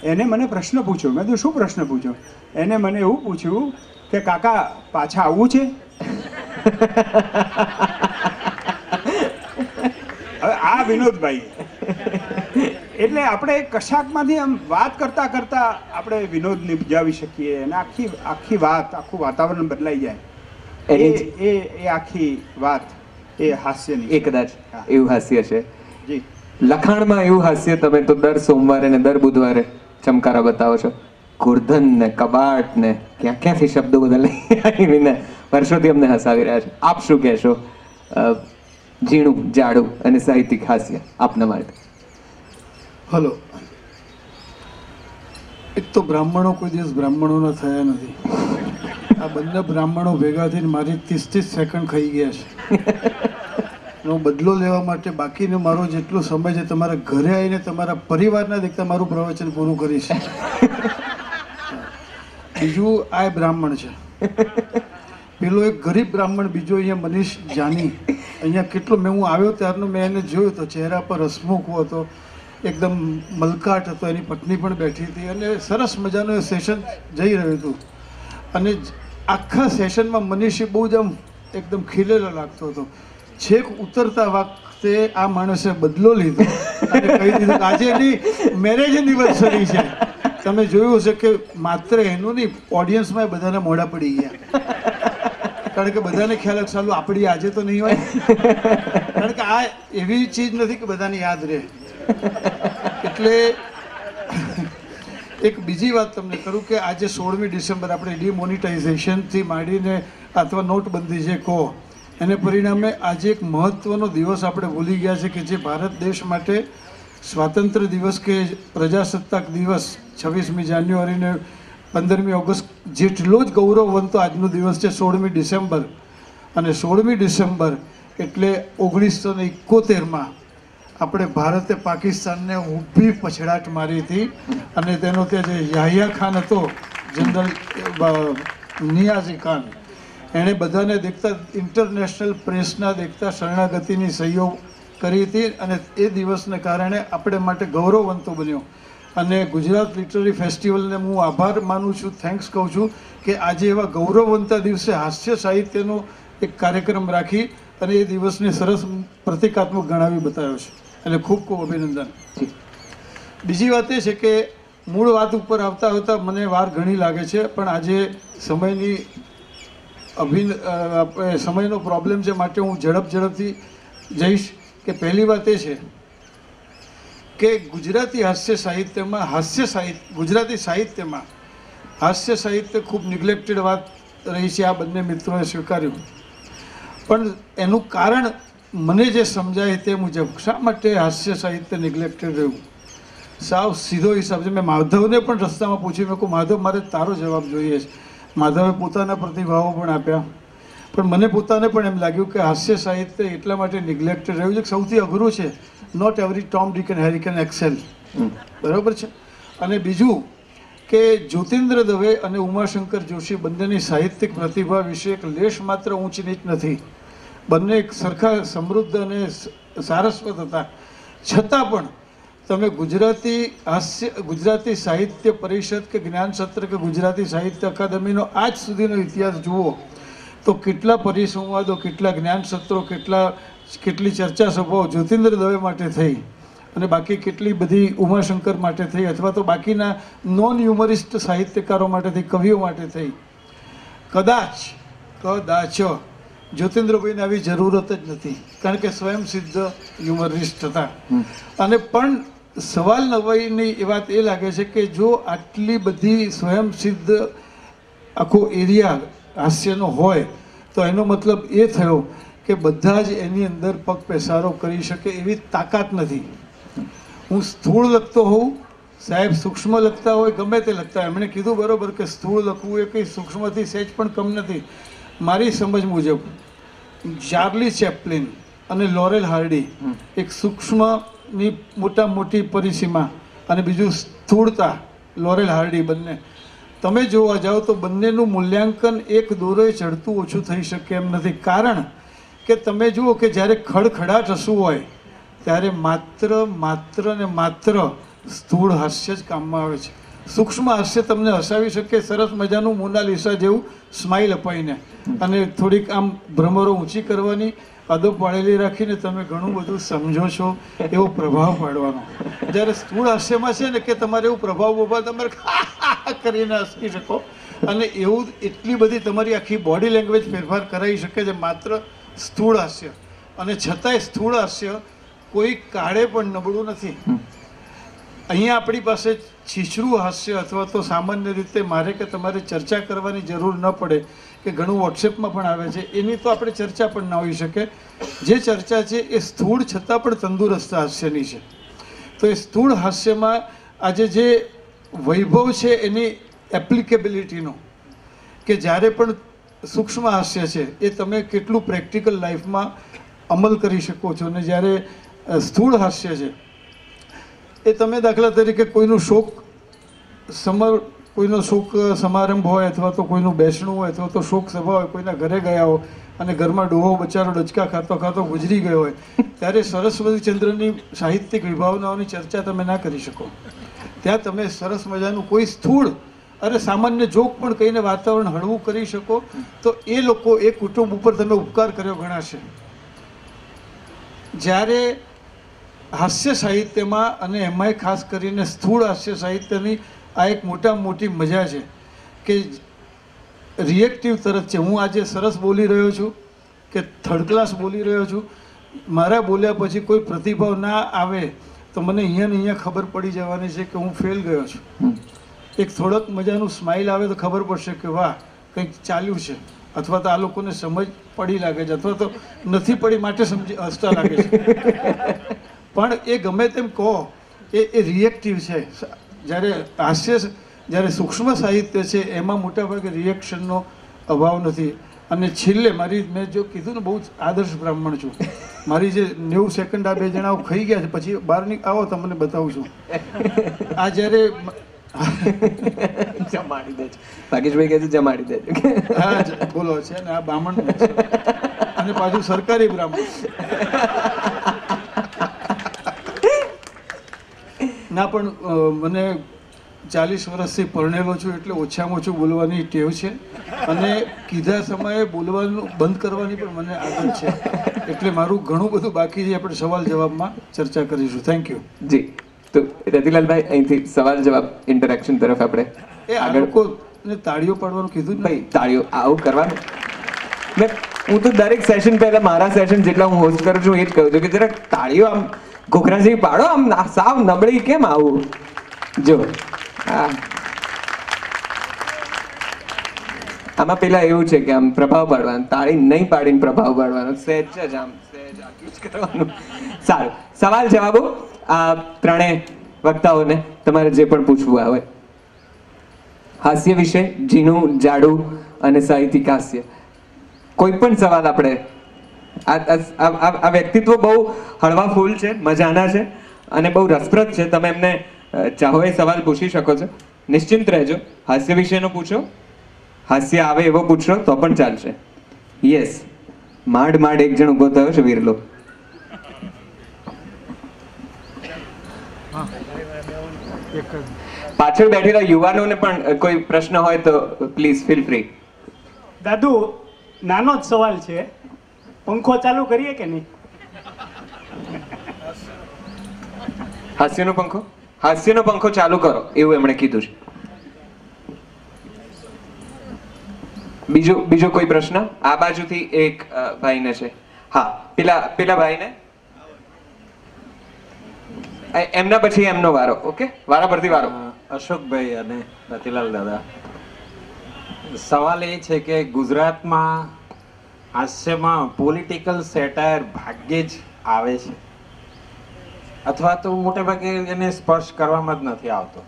એને મને પ્રશ્ન પૂછ્યો. મેં કીધું, શું પ્રશ્ન પૂછ્યો? એને મને એવું પૂછ્યું કે કાકા પાછા આવવું છે? હવે આ વિનોદભાઈ. એટલે આપણે કશાકમાંથી આમ વાત કરતા કરતા આપણે વિનોદ નિપજાવી શકીએ અને આખી આખી વાત આખું વાતાવરણ બદલાઈ જાય. એ એ એ આખી વાત એ હાસ્યની
એ કદાચ એવું હાસ્ય છે.
જી.
લખાણમાં એવું હાસ્ય તમે તો દર સોમવારે ને દર બુધવારે ચમકારા બતાવો છો. ગુર્ધન ને કબાટ ને ક્યાં ક્યાંથી શબ્દો બધા લઈ આવીને વર્ષોથી અમને હસાવી રહ્યા છે. આપ શું કહેશો? ઝીણું, જાડું અને સાહિત્યિક હાસ્ય. આપના માટે.
હલો. એક તો બ્રાહ્મણો કોઈ દિવસ બ્રાહ્મણોના થયા નથી. આ બંને બ્રાહ્મણો ભેગા થઈને મારી ત્રીસ ત્રીસ સેકન્ડ ખાઈ ગયા છે. હું બદલો લેવા માટે બાકીનો મારો જેટલો સમય છે, તમારા ઘરે આવીને તમારા પરિવારના દેખતા મારું પ્રવચન પૂરું કરીશ. બીજું આ બ્રાહ્મણ છે. પેલો એક ગરીબ બ્રાહ્મણ, બીજો અહીંયા મનીષ જાની. અહીંયા કેટલો મેં હું આવ્યો ત્યારનો મેં એને જોયો તો ચહેરા પર હસમુખો હતો, એકદમ મલકાટ હતો, એની પત્ની પણ બેઠી હતી અને સરસ મજાનું સેશન જઈ રહ્યું હતું. અને આખા સેશનમાં મનીષી બહુ જ આમ એકદમ ખીલેલો લાગતો હતો. છેક ઉતરતા વખતે આ માણસે બદલો લીધો. અને કહી દીધું આજે એની મેરેજ એનિવર્સરી છે. તમે જોયું હશે કે માત્ર એનું નહીં ઓડિયન્સમાં બધાના મોઢા પડી ગયા. કારણ કે બધાને ખ્યાલ જ સાલું આપણી આજે તો નહીં હોય કારણ કે આ એવી ચીજ નથી કે બધાને યાદ રહે. એટલે એક બીજી વાત તમને કરું કે આજે સોળમી ડિસેમ્બર આપણે ડિમોનિટાઇઝેશનથી માંડીને અથવા નોટબંધી જે કહો, એને પરિણામે આજે એક મહત્વનો દિવસ આપણે ભૂલી ગયા છે કે જે ભારત દેશ માટે સ્વાતંત્ર્ય દિવસ કે પ્રજાસત્તાક દિવસ છવ્વીસમી જાન્યુઆરીને પંદરમી ઓગસ્ટ જેટલો જ ગૌરવવંતો આજનો દિવસ છે સોળમી ડિસેમ્બર. અને સોળમી ડિસેમ્બર એટલે ઓગણીસો ને એકોતેરમાં આપણે ભારતે પાકિસ્તાનને ઊભી પછડાટ મારી હતી અને તેનો તે જે યાહિયા ખાન હતો, જનરલ નિયાઝી ખાન, એણે બધાને દેખતા ઇન્ટરનેશનલ પ્રેસના દેખતા શરણાગતિની સહીઓ કરી હતી અને એ દિવસને કારણે આપણે માટે ગૌરવવંતો બન્યો. અને ગુજરાત લિટરરી ફેસ્ટિવલને હું આભાર માનું છું થેન્ક્સ કહું છું કે આજે એવા ગૌરવવંતા દિવસે હાસ્ય સાહિત્યનો એક કાર્યક્રમ રાખી અને એ દિવસને સરસ પ્રતિકાત્મક ગણાવી બતાવ્યો છે. એટલે ખૂબ ખૂબ અભિનંદન. બીજી વાત એ છે કે મૂળ વાત ઉપર આવતા આવતા મને વાર ઘણી લાગે છે, પણ આજે સમયની અભિન સમયનો પ્રોબ્લેમ છે માટે હું ઝડપ ઝડપથી જઈશ કે પહેલી વાત એ છે કે ગુજરાતી હાસ્ય સાહિત્યમાં, હાસ્ય સાહિત્ય, ગુજરાતી સાહિત્યમાં હાસ્ય સાહિત્ય ખૂબ નિગ્લેક્ટેડ વાત રહી છે, આ બંને મિત્રોએ સ્વીકાર્યું. પણ એનું કારણ મને જે સમજાય તે મુજબ શા માટે હાસ્ય સાહિત્ય નિગ્લેક્ટેડ રહ્યું? સાવ સીધો હિસાબ છે. મેં માધવને પણ રસ્તામાં પૂછ્યું, મેં કહું માધવ, મારે તારો જવાબ જોઈએ છે. માધવે પોતાના પ્રતિભાવો પણ આપ્યા. પણ મને પોતાને પણ એમ લાગ્યું કે હાસ્ય સાહિત્ય એટલા માટે નિગ્લેક્ટેડ રહ્યું છે સૌથી અઘરું છે not every Tom D can Harry can excel બરાબર છે? અને બીજું કે જ્યોતિન્દ્ર દવે અને ઉમાશંકર જોશી બંનેની સાહિત્યિક પ્રતિભા વિશે એક લેશ માત્ર ઊંચ નીચ નથી. બંને એક સરખા સમૃદ્ધ અને સારસ્વત હતા. છતાં પણ તમે ગુજરાતી હાસ્ય ગુજરાતી સાહિત્ય પરિષદ કે જ્ઞાન સત્ર કે ગુજરાતી સાહિત્ય અકાદમીનો આજ સુધીનો ઇતિહાસ જુઓ તો કેટલા પરિસંવાદો કેટલા જ્ઞાન સત્રો કેટલા કેટલી ચર્ચા સભાઓ જ્યોતિન્દ્ર દવે માટે થઈ અને બાકી કેટલી બધી ઉમાશંકર માટે થઈ અથવા તો બાકીના નોન હ્યુમરિસ્ટ સાહિત્યકારો માટે થઈ કવિઓ માટે થઈ. કદાચ કદાચ જ્યોતિન્દ્રભાઈને આવી જરૂરત જ નથી કારણ કે સ્વયં સિદ્ધ હ્યુમરિસ્ટ હતા. અને પણ સવાલ નવાઈની એ વાત એ લાગે છે કે જો આટલી બધી સ્વયં સિદ્ધ આખો એરિયા હાસ્યનો હોય તો એનો મતલબ એ થયો કે બધા જ એની અંદર પગ પેસારો કરી શકે એવી તાકાત નથી. હું સ્થૂળ લખતો હોઉં, સાહેબ સૂક્ષ્મ લખતા હોય, ગમે તે લખતા હોય. એમણે કીધું બરાબર કે સ્થૂળ લખવું એ કંઈ સૂક્ષ્મથી સહેજ પણ કમ નથી. મારી સમજ મુજબ, ચાર્લી ચેપ્લિન અને લોરેલ હાર્ડી એક સૂક્ષ્મની મોટા મોટી પરિસીમા અને બીજું સ્થૂળતા લોરેલ હાર્ડી બંને. તમે જોવા જાઓ તો બંનેનું મૂલ્યાંકન એક દોરોએ ચડતું ઓછું થઈ શકે એમ નથી. કારણ કે તમે જુઓ કે જ્યારે ખડખડાટ હસવું હોય, ત્યારે માત્ર માત્ર ને માત્ર સ્થૂળ હાસ્ય જ કામમાં આવે છે. સૂક્ષ્મ હાસ્ય તમને હસાવી શકે, સરસ મજાનું મોનાલિસા જેવું સ્માઇલ અપાઈને. અને થોડીક આમ ભ્રમરો ઊંચી કરવાની અદો પાડેલી રાખીને તમે ઘણું બધું સમજો છો એવો પ્રભાવ પાડવાનો. જ્યારે સ્થૂળ હાસ્યમાં છે ને કે તમારે એવું પ્રભાવ ઊભા, તમારે કરીને હસી શકો. અને એવું એટલી બધી તમારી આખી બોડી લેંગ્વેજ ફેરફાર કરાવી શકે છે, માત્ર સ્થૂળ હાસ્ય. અને છતાંય સ્થૂળ હાસ્ય કોઈ કાળે પણ નબળું નથી. અહીંયા આપણી પાસે છીછરું હાસ્ય અથવા તો સામાન્ય રીતે મારે કે તમારે ચર્ચા કરવાની જરૂર ન પડે કે ઘણું વોટ્સએપમાં પણ આવે છે. એની તો આપણે ચર્ચા પણ ના હોઈ શકે. જે ચર્ચા છે એ સ્થૂળ છતાં પણ તંદુરસ્ત હાસ્યની છે. તો એ સ્થૂળ હાસ્યમાં આજે જે વૈભવ છે એની એપ્લિકેબિલિટીનો કે જ્યારે પણ સૂક્ષ્મ હાસ્ય છે, એ તમે કેટલું પ્રેક્ટિકલ લાઈફમાં અમલ કરી શકો છો અને જ્યારે સ્થૂળ હાસ્ય છે, એ તમે દાખલા તરીકે કોઈનું શોક સમર, કોઈનો શોક સમારંભ હોય અથવા તો કોઈનું બેસણું હોય અથવા તો શોક સભા હોય, કોઈના ઘરે ગયા હો અને ઘરમાં ડોહો બચારો ડચકા ખાતો ખાતો ગુજરી ગયો હોય, ત્યારે સરસ્વતીચંદ્રની સાહિત્યિક વિભાવનાઓની ચર્ચા તમે ના કરી શકો. ત્યાં તમે સરસ મજાનું કોઈ સ્થૂળ અરે સામાન્ય જોક પણ કહીને વાતાવરણ હળવું કરી શકો, તો એ લોકો એ કુટુંબ ઉપર તમે ઉપકાર કર્યો ગણાશે. જ્યારે હાસ્ય સાહિત્યમાં અને એમાંય ખાસ કરીને સ્થૂળ હાસ્ય સાહિત્યની આ એક મોટામાં મોટી મજા છે કે રિએક્ટિવ તરફ છે. હું આજે સરસ બોલી રહ્યો છું કે થર્ડ ક્લાસ બોલી રહ્યો છું. મારા બોલ્યા પછી કોઈ પ્રતિભાવ ના આવે તો મને અહીંયા ને અહીંયા ખબર પડી જવાની છે કે હું ફેલ ગયો છું. એક થોડોક મજાનું સ્માઇલ આવે તો ખબર પડશે કે વાહ, કંઈક ચાલ્યું છે. અથવા તો આ લોકોને સમજ પડી લાગે છે, અથવા તો નથી પડી, માટે સમજી હસતા લાગે છે. પણ એ ગમે તેમ કહો, એ એ રિએક્ટિવ છે. જ્યારે હાસ્ય, જ્યારે સૂક્ષ્મ સાહિત્ય છે, એમાં મોટાભાગે રિએક્શનનો અભાવ નથી. અને છેલ્લે મારી, મેં જો કીધું ને, બહુ આદર્શ બ્રાહ્મણ છું. મારી જે નેવું સેકન્ડ આ બે જણાઓ ખાઈ ગયા છે, પછી બહારની આવો, તમને બતાવું છું. આ જ્યારે
જમાડી દેજો ભાગેશભાઈ કહે છે જમાડી દેજો
હા બોલો છે ને આ બ્રાહ્મણ અને પાછું સરકારી બ્રાહ્મણ. ના પણ મને ચાલીસ વર્ષથી પરણેલો છું એટલે ઓછામાં ઓછું બોલવાની ટેવ છે. અને કીધા સમયે બોલવાનું બંધ કરવાની પણ મને આદત છે. એટલે મારું ઘણું બધું બાકી છે. આપણે સવાલ જવાબમાં ચર્ચા કરીશું. Thank you
ji. તો રતિલાલભાઈ અહીંથી સવાલ જવાબ ઇન્ટરેક્શન તરફ આપણે
એ
આગળ.
લોકોને તાળીઓ પાડવાનું કીધું
ભાઈ તાળીઓ આવું કરવાનું? મેં હું તો દરેક સેશન પહેલા મારા સેશન જેટલા હું હોસ્ટ કરું છું એ જ કહું છું કે જરાક તાળીઓ આમ ઘોઘરા જેવી પાડો આમ સાવ નબળી કેમ આવું? જો હા આમાં પેલા એવું છે કે આમ પ્રભાવ પાડવાનો તાળી નહીં પાડીને પ્રભાવ પાડવાનો સહેજ જ આમ સહેજ આગળ જ કરવાનું. સારું સવાલ જવાબો આ ત્રણેય વક્તાઓને તમારે જે પણ પૂછવું આવે. હાસ્ય વિશે જીનું જાડું અને સાહિત્યિક હાસ્ય. કોઈ પણ સવાલ આપણે, આ વ્યક્તિત્વ બહુ હળવા ફૂલ છે, મજાના છે અને બહુ રસપ્રદ છે. તમે એમને ચાહો એ સવાલ પૂછી શકો છો. નિશ્ચિંત રહેજો. હાસ્ય વિશેનો પૂછો. હાસ્ય આવે એવો પૂછો તો પણ ચાલશે. યસ માંડ માંડ એક જણ ઊભો થયો છે, વીરલો. પાછળ બેઠેલા યુવાનોને પણ કોઈ પ્રશ્ન હોય તો પ્લીઝ ફીલ ફ્રી
દાદુ નાનો જ સવાલ છે. પંખો ચાલુ કરીએ કે નહીં?
હાસ્યનો પંખો? હાસ્યનો પંખો ચાલુ કરો એવું એમણે કીધું છે. બીજો બીજો કોઈ પ્રશ્ન? આ બાજુથી એક ભાઈને છે. હા પેલા પેલા ભાઈને? એમના પછી એમનો વારો, ઓકે? વારા. પરથી વારો
અશોકભાઈ અને રતિલાલ દાદા. સવાલ એ છે કે ગુજરાતમાં હાસ્યમાં પોલિટિકલ સેટાયર ભાગ્યે જ આવે છે. અથવા તો મોટે ભાગે એને સ્પર્શ કરવામાં જ નથી આવતો.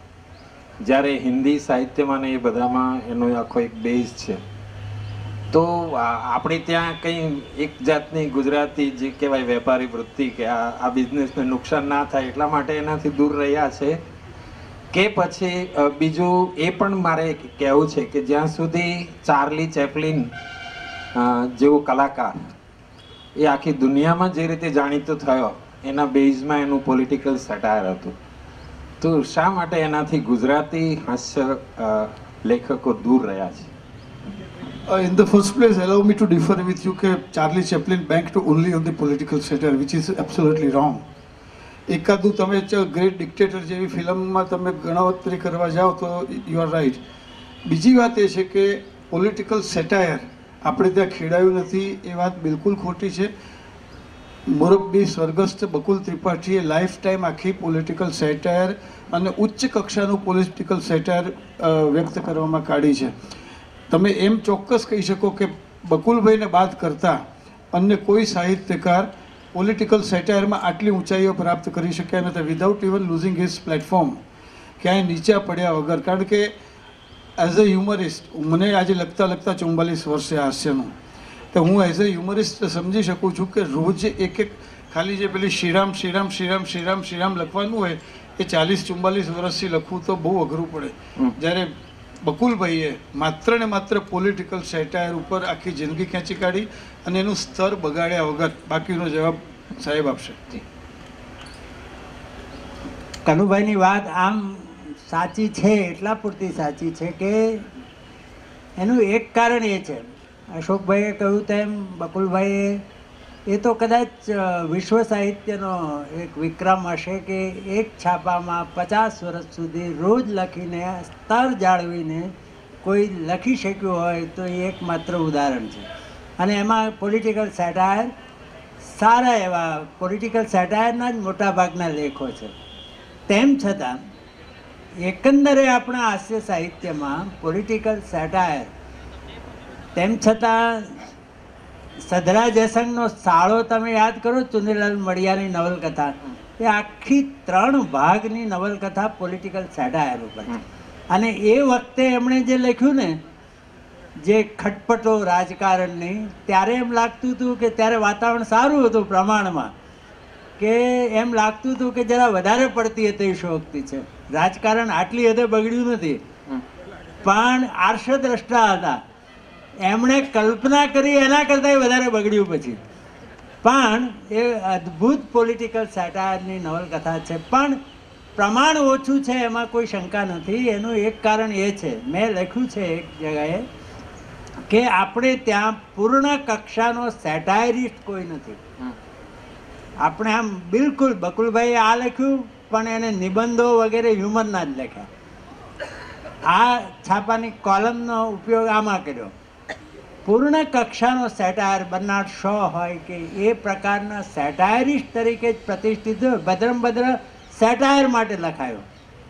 જ્યારે હિન્દી સાહિત્યમાં ને એ બધામાં એનો આખો એક બેઝ છે. તો આપણે ત્યાં કંઈ એક જાતની ગુજરાતી જે કહેવાય વેપારી વૃત્તિ કે આ આ બિઝનેસને નુકસાન ના થાય એટલા માટે એનાથી દૂર રહ્યા છે. કે પછી બીજું એ પણ મારે કહેવું છે કે જ્યાં સુધી ચાર્લી ચેપલિન જેવો કલાકાર, એ આખી દુનિયામાં જે રીતે જાણીતો થયો, એના બેઝમાં એનું પોલિટિકલ સટાયર હતું. તો શા માટે એનાથી ગુજરાતી હાસ્ય લેખકો દૂર રહ્યા છે?
Uh, in the first place, allow me to differ with you that Charlie Chaplin banked only on the political satire, which is absolutely wrong. એકાદું તમે ગ્રેટ ડિક્ટેટર જેવી ફિલ્મમાં તમે ગણતરી કરવા જાઓ તો યુ આર રાઈટ બીજી વાત એ છે કે પોલિટિકલ સેટાયર આપણે ત્યાં ખેડાયું નથી એ વાત બિલકુલ ખોટી છે મુરબ્બી સ્વર્ગસ્થ બકુલ ત્રિપાઠીએ લાઈફ ટાઈમ આખી પોલિટિકલ સેટાયર અને ઉચ્ચ કક્ષાનું પોલિટિકલ સેટાયર વ્યક્ત કરવામાં કાઢી છે તમે એમ ચોક્કસ કહી શકો કે બકુલભાઈને બાદ કરતાં અન્ય કોઈ સાહિત્યકાર પોલિટિકલ સેટાયરમાં આટલી ઊંચાઈઓ પ્રાપ્ત કરી શક્યા નથી. Without even losing his platform ક્યાંય નીચા પડ્યા વગર. કારણ કે એઝ અ હ્યુમરિસ્ટ મને આજે લગતા લગતા ચુમ્બાલીસ વર્ષે હાસ્યનું. તો હું એઝ અ હ્યુમરિસ્ટ સમજી શકું છું કે રોજ એક એક ખાલી જે પેલી શ્રીરામ શ્રીરામ શ્રીરામ શ્રીરામ શ્રીરામ લખવાનું હોય એ ચાલીસ ચુમ્બાલીસ વર્ષથી લખવું તો બહુ અઘરું પડે. જ્યારે બકુલભાઈએ માત્ર ને માત્ર પોલિટિકલ સેટાયર ઉપર આખી જિંદગી ખેંચી કાઢી અને એનું સ્તર બગાડ્યા વગર બાકીનો જવાબ સાહેબ આપશે.
કનુભાઈની વાત આમ સાચી છે, એટલા પૂરતી સાચી છે કે એનું એક કારણ એ છે. અશોકભાઈએ કહ્યું તેમ બકુલભાઈએ એ તો કદાચ વિશ્વ સાહિત્યનો એક વિક્રમ હશે કે એક છાપામાં પચાસ વર્ષ સુધી રોજ લખીને, સ્તર જાળવીને કોઈ લખી શક્યું હોય તો એ એકમાત્ર ઉદાહરણ છે. અને એમાં પોલિટિકલ સેટાયર સારા એવા પોલિટિકલ સેટાયરના જ મોટાભાગના લેખો છે. તેમ છતાં, એકંદરે આપણા હાસ્ય સાહિત્યમાં પોલિટિકલ સેટાયર તેમ છતાં સધરા જસનનો સાળો તમે યાદ કરો ચુનીલાલ મડિયાની નવલકથા. એ આખી ત્રણ ભાગની નવલકથા પોલિટિકલ સેટાયર ઉપર છે અને એ વખતે એમણે જે લખ્યું ને જે ખટપટો રાજકારણની ત્યારે એમ લાગતું હતું કે ત્યારે વાતાવરણ સારું હતું પ્રમાણમાં કે એમ લાગતું હતું કે જરા વધારે પડતી હતી શોક્તિ છે. રાજકારણ આટલી હદે બગડ્યું નથી. પણ આર્ષદ્રષ્ટા હતા. એમણે કલ્પના કરી એના કરતાં વધારે બગડ્યું પછી. પણ એ અદ્ભુત પોલિટિકલ સેટાયરની નવલકથા છે. પણ પ્રમાણ ઓછું છે એમાં કોઈ શંકા નથી. એનું એક કારણ એ છે. મેં લખ્યું છે એક જગાએ કે આપણે ત્યાં પૂર્ણ કક્ષાનો સેટાયરિસ્ટ કોઈ નથી. આપણે આમ બિલકુલ બકુલભાઈએ આ લખ્યું પણ એને નિબંધો વગેરે હ્યુમરના જ લખ્યા. આ છાપાની કોલમનો ઉપયોગ આમાં કર્યો. પૂર્ણ કક્ષાનો સેટાયર બર્નાર્ડ શો હોય કે એ પ્રકારના સેટાયરિસ્ટ તરીકે જ પ્રતિષ્ઠિત ભદ્રમ ભદ્ર સેટાયર માટે લખાયો.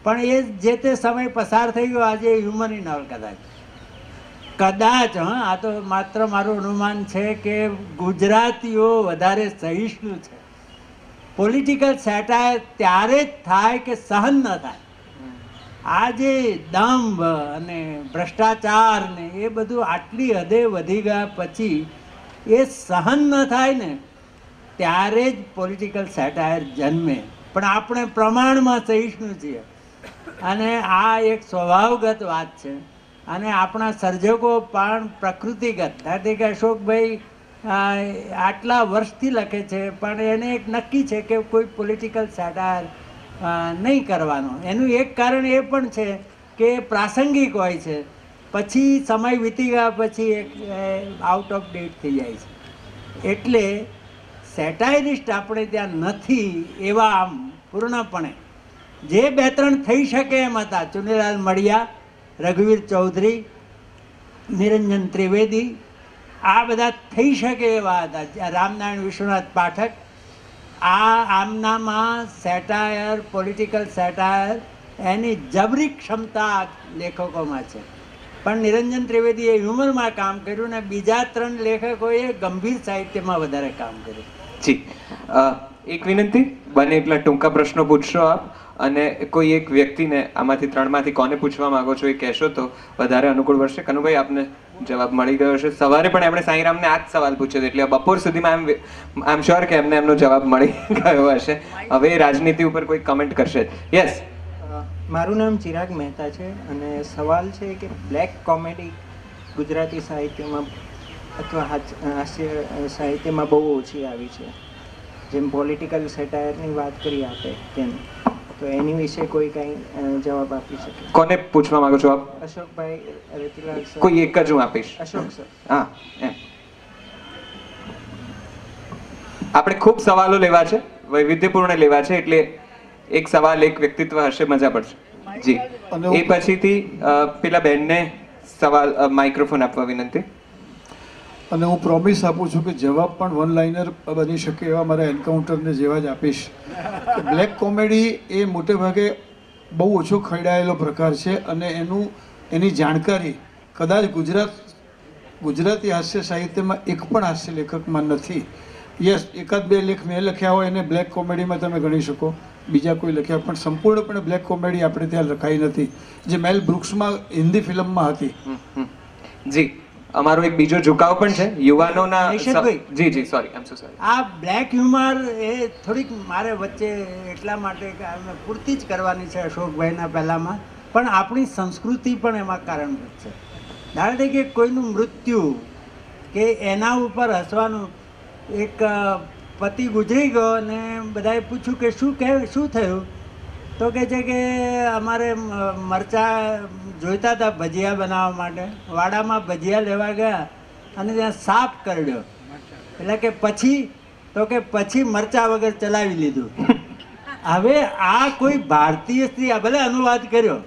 પણ એ જે તે સમય પસાર થઈ ગયો, આજે હ્યુમની નવલ કદાચ. કદાચ, હા, આ તો માત્ર મારું અનુમાન છે કે ગુજરાતીઓ વધારે સહિષ્ણુ છે. પોલિટિકલ સેટાયર ત્યારે જ થાય કે સહન ન થાય. આ જે દંભ અને ભ્રષ્ટાચાર ને એ બધું આટલી હદે વધી ગયા પછી એ સહન ન થાય ને, ત્યારે જ પોલિટિકલ સેટાયર જન્મે. પણ આપણે પ્રમાણમાં સહિષ્ણુ છીએ. અને આ એક સ્વભાવગત વાત છે. અને આપણા સર્જકો પણ પ્રકૃતિગત. ધારો કે અશોકભાઈ આટલા વર્ષથી લખે છે, પણ એને એક નક્કી છે કે કોઈ પોલિટિકલ સેટાયર નહીં કરવાનો. એનું એક કારણ એ પણ છે કે પ્રાસંગિક હોય છે. પછી સમય વીતી ગયા પછી એક આઉટ ઓફ ડેટ થઈ જાય છે. એટલે સેટાયરિસ્ટ આપણે ત્યાં નથી એવા આમ પૂર્ણપણે. જે બે ત્રણ થઈ શકે એમ હતા. ચુનીલાલ મડિયા, રઘુવીર ચૌધરી, નિરંજન ત્રિવેદી, આ બધા થઈ શકે એવા હતા. રામનારાયણ વિશ્વનાથ પાઠક આ આમનામાં સેટાયર પોલિટિકલ સેટાયર એની જબરી ક્ષમતા લેખકોમાં છે. પણ નિરંજન ત્રિવેદીએ હ્યુમરમાં કામ કર્યું ને બીજા ત્રણ લેખકોએ ગંભીર સાહિત્યમાં વધારે કામ કર્યું.
જી. એક વિનંતી, બને એટલા ટૂંકા પ્રશ્નો પૂછશો આપ, અને કોઈ એક વ્યક્તિને આમાંથી ત્રણમાંથી કોને પૂછવા માંગો છો એ કહેશો તો વધારે અનુકૂળ વર્ષે. કનુભાઈ, આપને જવાબ મળી ગયો છે. સવારે પણ એમણે સાંઈરામને આ જ સવાલ પૂછ્યો એટલે બપોર સુધીમાં આઈ એમ શ્યોર કે એમને એમનો જવાબ મળી ગયો હશે. હવે રાજનીતિ ઉપર કોઈ કમેન્ટ કરશે. યસ
મારું નામ ચિરાગ મહેતા છે અને સવાલ છે કે બ્લેક કોમેડી ગુજરાતી સાહિત્યમાં અથવા હાસ્ય, સાહિત્યમાં બહુ ઓછી આવી છે. જેમ પોલિટિકલ સેટાયરની વાત કરી આપે તેમ. તો એની વિશે કોઈ કંઈ જવાબ આપી શકે?
કોને પૂછવા માંગો છો આપ?
અશોકભાઈ રતિલાલ સર.
કોઈ એક જ હું આપીશ.
અશોક સર.
હા એમ. આપણે ખૂબ સવાલો લેવા છે વૈવિધ્યપૂર્ણ લેવા છે એટલે એક સવાલ એક વ્યક્તિત્વ હશે મજા પડશે. જી. એ પછીથી પેલા બેનને સવાલ માઇક્રોફોન આપવા વિનંતી.
અને હું પ્રોમિસ આપું છું કે જવાબ પણ વન લાઇનર બની શકે એવા મારા એન્કાઉન્ટરને જેવા જ આપીશ. બ્લેક કોમેડી એ મોટે ભાગે બહુ ઓછો ખરડાયેલો પ્રકાર છે અને એનું, એની જાણકારી કદાચ ગુજરાત, ગુજરાતી હાસ્ય સાહિત્યમાં એક પણ હાસ્ય લેખકમાં નથી. યસ એકાદ બે લેખ મેં લખ્યા હોય એને બ્લેક કોમેડીમાં તમે ગણી શકો. બીજા કોઈ લખ્યા પણ સંપૂર્ણપણે બ્લેક કોમેડી આપણે ત્યાં લખાઈ નથી. જે મેલ બ્રુક્સમાં હિન્દી ફિલ્મમાં હતી.
જી. અમારો એક બીજો ઝુકાવ પણ છે. યુવાનોના. જી જી sorry I am so sorry
આ બ્લેક હ્યુમર એ થોડીક મારે વચ્ચે એટલા માટે કે અમે પૂર્તિ જ કરવાની છે અશોકભાઈના પહેલામાં. પણ આપણી સંસ્કૃતિ પણ એમાં કારણભૂત છે. ધારો કે કોઈનું મૃત્યુ કે એના ઉપર હસવાનું એક પતિ ગુજરી ગયો અને બધાએ પૂછ્યું કે શું કે શું થયું? તો કહે છે કે અમારે મરચાં જોઈતા હતા ભજીયા બનાવવા માટે. વાડામાં ભજીયા લેવા ગયા અને ત્યાં સાફ કરડ્યો એટલે કે પછી, તો કે પછી મરચા વગર ચલાવી લીધું. હવે આ કોઈ ભારતીય સ્ત્રી, આ ભલે અનુવાદ કર્યો,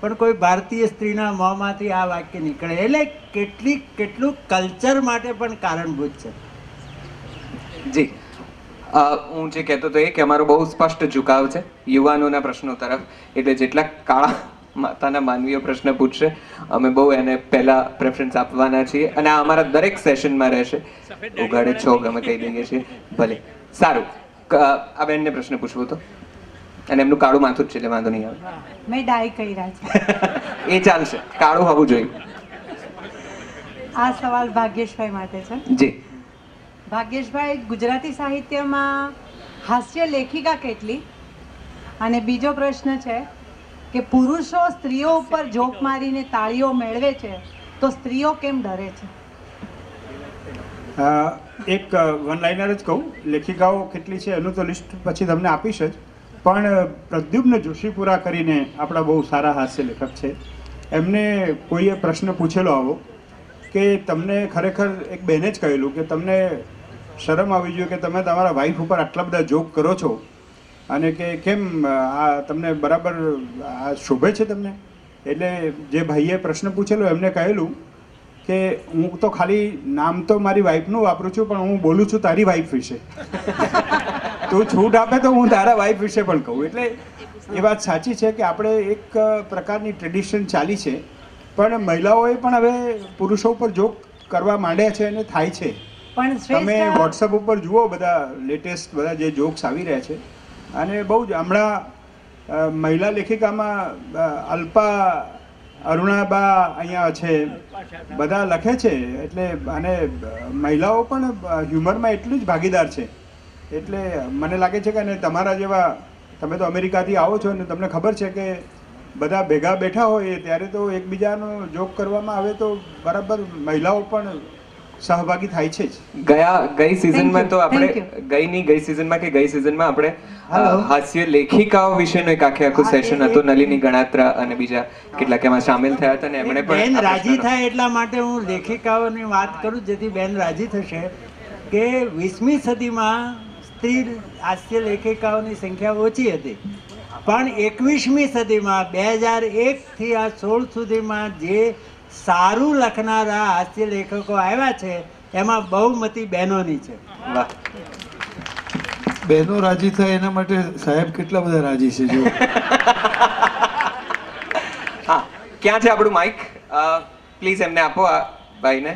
પણ કોઈ ભારતીય સ્ત્રીના મોંમાંથી આ વાક્ય નીકળે. એટલે કેટલી કેટલું કલ્ચર માટે પણ કારણભૂત છે.
જી. હું જે કહેતો હતો એ કે અમારો બહુ સ્પષ્ટ ઝુકાવ છે યુવાનોના પ્રશ્નો તરફ. એટલે જેટલા કાળા માતાના માનવીય પ્રશ્ન પૂછશે અમે બહુ એને પહેલા પ્રેફરન્સ આપવાના છીએ અને આ અમારા દરેક સેશનમાં રહેશે. ઉઘાડે છોક અમે કહી દઈએ છીએ ભલે. સારું. આ બેનને પ્રશ્ન પૂછવો તો. અને એમનું કાળું માથું જ છે એટલે વાંધો નહીં આવે.
મેં ડાય કર્યા છે.
એ ચાલશે. કાળું હોવું જોઈએ.
આ સવાલ ભાગ્યેશભાઈ માટે છે.
જી.
ભાગ્યેશભાઈ, ગુજરાતી સાહિત્યમાં હાસ્ય લેખિકા કેટલી? અને બીજો પ્રશ્ન છે કે પુરુષો સ્ત્રીઓ ઉપર જોક મારીને તાળીઓ મેળવે છે, તો સ્ત્રીઓ કેમ ડરે છે?
એક વન લાઇનર જ કહું, લેખિકાઓ કેટલી છે એનું તો લિસ્ટ પછી તમને આપીશ જ. પણ પ્રદ્યુમ્ન જોશીપુરા કરીને આપણા બહુ સારા હાસ્ય લેખક છે. એમને કોઈએ પ્રશ્ન પૂછેલો આવો કે તમને ખરેખર એક બેને જ કહેલું કે તમને શરમ આવી જોઈએ કે તમે તમારા વાઈફ ઉપર આટલા બધા જોક કરો છો. અને કે કેમ, આ તમને બરાબર, આ શોભે છે તમને? એટલે જે ભાઈએ પ્રશ્ન પૂછેલો, એમને કહેલું કે હું તો ખાલી નામ તો મારી વાઈફનું વાપરું છું, પણ હું બોલું છું તારી વાઈફ વિશે. તું છૂટ આપે તો હું તારા વાઈફ વિશે પણ કહું. એટલે એ વાત સાચી છે કે આપણે એક પ્રકારની ટ્રેડિશન ચાલી છે, પણ મહિલાઓએ પણ હવે પુરુષો ઉપર જોક કરવા માંડ્યા છે અને થાય છે.
પણ
તમે વોટ્સઅપ ઉપર જુઓ બધા લેટેસ્ટ બધા જે જોક્સ આવી રહ્યા છે. અને બહુ જ હમણાં મહિલા લેખિકામાં અલ્પા અરુણાબા અહીંયા છે બધા લખે છે. એટલે અને મહિલાઓ પણ હ્યુમરમાં એટલી જ ભાગીદાર છે. એટલે મને લાગે છે કે અને તમારા જેવા તમે તો અમેરિકાથી આવો છો અને તમને ખબર છે કે બધા ભેગા બેઠા હોય ત્યારે તો એકબીજાનો જોક કરવામાં આવે તો બરાબર મહિલાઓ પણ સહભાગી થાય છે જ.
ગયા ગઈ સિઝનમાં તો આપણે ગઈ ની ગઈ સિઝનમાં કે ગઈ સિઝનમાં આપણે હાસ્ય લેખિકાઓ વિશેનો એક આખે આખું સેશન હતું નલિની ગણાત્રા અને બીજા કેટલાક એમાં સામેલ થયા હતા ને એમણે પણ
બેન રાજી થાય એટલા માટે હું લેખિકાઓની વાત કરું જેથી બેન રાજી થશે કે વીસમી સદીમાં સ્ત્રી હાસ્ય લેખિકાઓની સંખ્યા ઓછી હતી. પણ એકવીસમી સદીમાં બે હજાર એકથી આ સોળ સુધીમાં જે સારું લખનારા હાસ્ય લેખકો આવ્યા છે એમાં બહુમતી બહેનોની છે.
વાહ.
બહેનો રાજી થાય એના માટે સાહેબ કેટલા બધા રાજી છે જો
હા ક્યાં છે આપણું માઇક પ્લીઝ એમને આપો આ ભાઈને.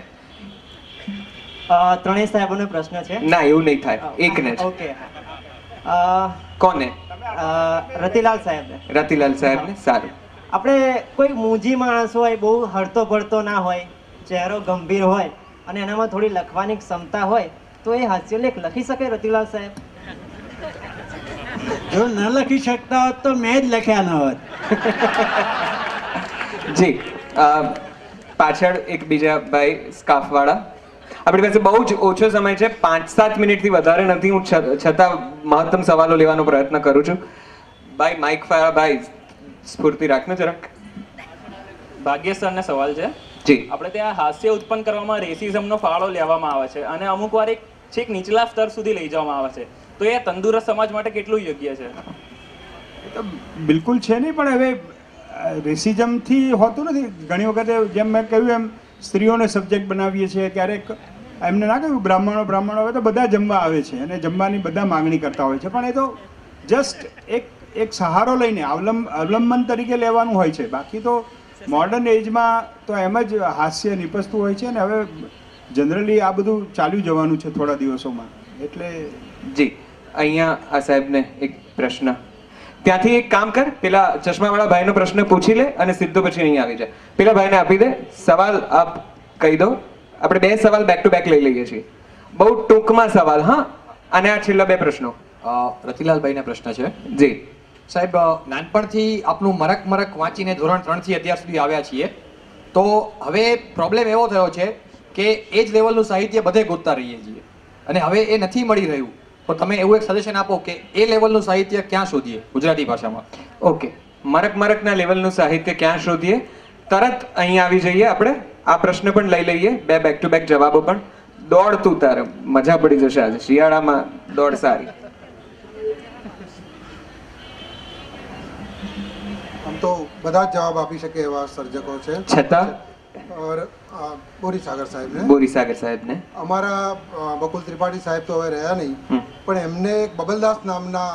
ત્રણેય સાહેબોને પ્રશ્ન છે.
ના એવું નહીં થાય. એકને
ઓકે.
કોને?
રતિલાલ સાહેબ
રતિલાલ સાહેબ ને સારું.
આપણે કોઈ મૂંજી માણસ હોય બહુ હળતો ભળતો ના હોય ચહેરો ગંભીર હોય અને એનામાં થોડી લખવાની ક્ષમતા હોય તો એ હાસ્યલેખ લખી શકે રતિલાલ સાહેબ?
જો ન લખી શકતા હોત તો મેં જ લખ્યા ન હોત.
જી પાછળ એક બીજા ભાઈ સ્કાફવાળા. આપણી પાસે બહુ જ ઓછો સમય છે પાંચ સાત મિનિટથી વધારે નથી. હું છતાં મહત્તમ સવાલો લેવાનો પ્રયત્ન કરું છું. ભાઈ માઇક ફાયા ભાઈ સ્ફૂર્તિ રાખને જરાક.
ભાગ્ય સરને સવાલ છે.
જી.
આપણે ત્યાં હાસ્ય ઉત્પન્ન કરવામાં રેસિઝમનો ફાળો લેવામાં આવે છે અને અમુક વાર એક છેક નીચલા સ્તર સુધી લઈ જવામાં આવે છે. તો એ તંદુરસ્ત સમાજ માટે કેટલું યોગ્ય છે?
તો બિલકુલ છે નહીં પણ હવે રેસિઝમથી હોતું નથી. ઘણી વખતે જેમ મેં કહ્યું એમ સ્ત્રીઓને સબ્જેક્ટ બનાવીએ છીએ ક્યારેક એમને ના કહ્યું બ્રાહ્મણો બ્રાહ્મણો હવે તો બધા જમવા આવે છે અને જમવાની બધા માંગણી કરતા હોય છે. પણ એ તો જસ્ટ એક એક સહારો લઈને અવલંબ અવલંબન તરીકે લેવાનું હોય છે. બાકી તો મોડર્ન એજમાં તો એમ જ હાસ્ય નિપજતું હોય છે ને હવે જનરલી આ બધું ચાલ્યું જવાનું છે થોડા દિવસોમાં. એટલે
જી અહીંયા આ સાહેબને એક પ્રશ્ન. ત્યાંથી એક કામ કર પેલા ચશ્માવાળા ભાઈનો પ્રશ્ન પૂછી લે અને સીધો પછી અહીં આવી જાય પેલા ભાઈને આપી દે સવાલ આપ કહી દો. આપણે બે સવાલ બેક ટુ બેક લઈ લઈએ છીએ. બહુ ટૂંકમાં સવાલ હા? અને આ છેલ્લા બે પ્રશ્નો.
રતિલાલભાઈને પ્રશ્ન છે.
જી.
સાહેબ નાનપણથી આપનું મરક મરક વાંચીને ધોરણ ત્રણથી અત્યાર સુધી આવ્યા છીએ. તો હવે પ્રોબ્લેમ એવો થયો છે કે એ જ લેવલનું સાહિત્ય બધે ગોતતા રહીએ છીએ. અને હવે એ નથી મળી રહ્યું. તો તમે એવું એક સજેશન આપો કે એ લેવલનું સાહિત્ય ક્યાં શોધીએ ગુજરાતી ભાષામાં?
ઓકે મરક મરકના લેવલનું સાહિત્ય ક્યાં શોધીએ? તરત અહીં આવી જઈએ આપણે. આ પ્રશ્ન પણ લઈ લઈએ. બે બેક ટુ બેક જવાબો પણ. દોડતું તારે મજા પડી જશે આજે. શિયાળામાં દોડ સારી.
તો બધા જ જવાબ આપી શકે એવા સર્જકો છે.
છતાં?
બોરી સાગર
સાહેબ ને
અમારા બકુલ ત્રિપાઠી સાહેબ તો હવે રહ્યા નહીં. પણ એમને એક બબલદાસ નામના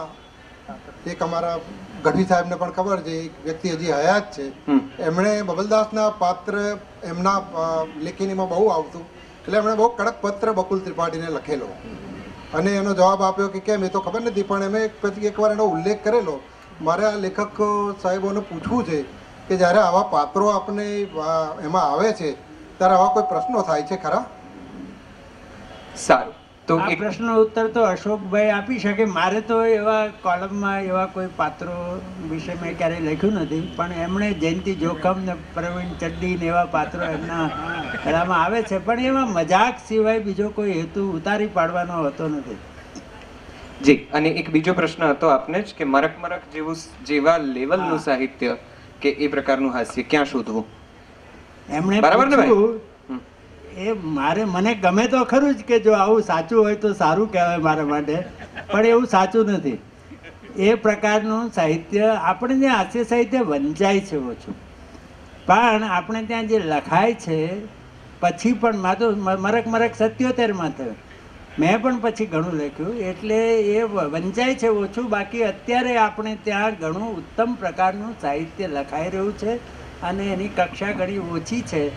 એક અમારા ગઢવી સાહેબને પણ ખબર છે એક વ્યક્તિ હજી હયાત છે. એમણે બબલદાસના પાત્ર એમના લેખનીમાં બહુ આવતું. એટલે એમણે બહુ કડક પત્ર બકુલ ત્રિપાઠીને લખેલો. અને એનો જવાબ આપ્યો કે કેમ એ તો ખબર નથી પણ એમ એક પછી એકવાર એનો ઉલ્લેખ કરેલો મારે આ લેખક સાહેબોને પૂછવું છે કે જ્યારે આવા પાત્રો આપણે એમાં આવે છે ત્યારે આવા કોઈ પ્રશ્નો થાય છે ખરા?
સારું. તો
એ
એક
પ્રશ્નનો ઉત્તર તો અશોકભાઈ આપી શકે. મારે તો એવા કોલમમાં એવા કોઈ પાત્રો વિશે મેં ક્યારેય લખ્યું નથી પણ એમણે જયંતિ જોખમ ને પ્રવીણ ચડ્ડી ને એવા પાત્રો એમના કલામાં આવે છે. પણ એમાં મજાક સિવાય બીજો કોઈ હેતુ ઉતારી પાડવાનો હોતો નથી.
જી અને એક બીજો પ્રશ્ન હતો આપને જ કે મરક મરક જેવું જેવા લેવલનું સાહિત્ય કે એ પ્રકારનું હાસ્ય ક્યાં શોધવું?
એમણે
બરાબર ને ભાઈ?
એ મારે મને ગમે તો ખરું જ કે જો આવું સાચું હોય તો સારું કહેવાય મારા માટે પણ એવું સાચું નથી. એ પ્રકારનું સાહિત્ય આપણે જે હાસ્ય સાહિત્ય વંચાય છે ઓછું. પણ આપણે ત્યાં જે લખાય છે પછી પણ મારું મરક મરક સત્યોતેરમાં થયું. મેં પણ પછી ઘણું લખ્યું એટલે એ વંચાય છે ઓછું બાકી અત્યારે આપણે ત્યાં ઘણું ઉત્તમ પ્રકારનું સાહિત્ય લખાઈ રહ્યું છે અને એની કક્ષા ઘણી ઓછી છે.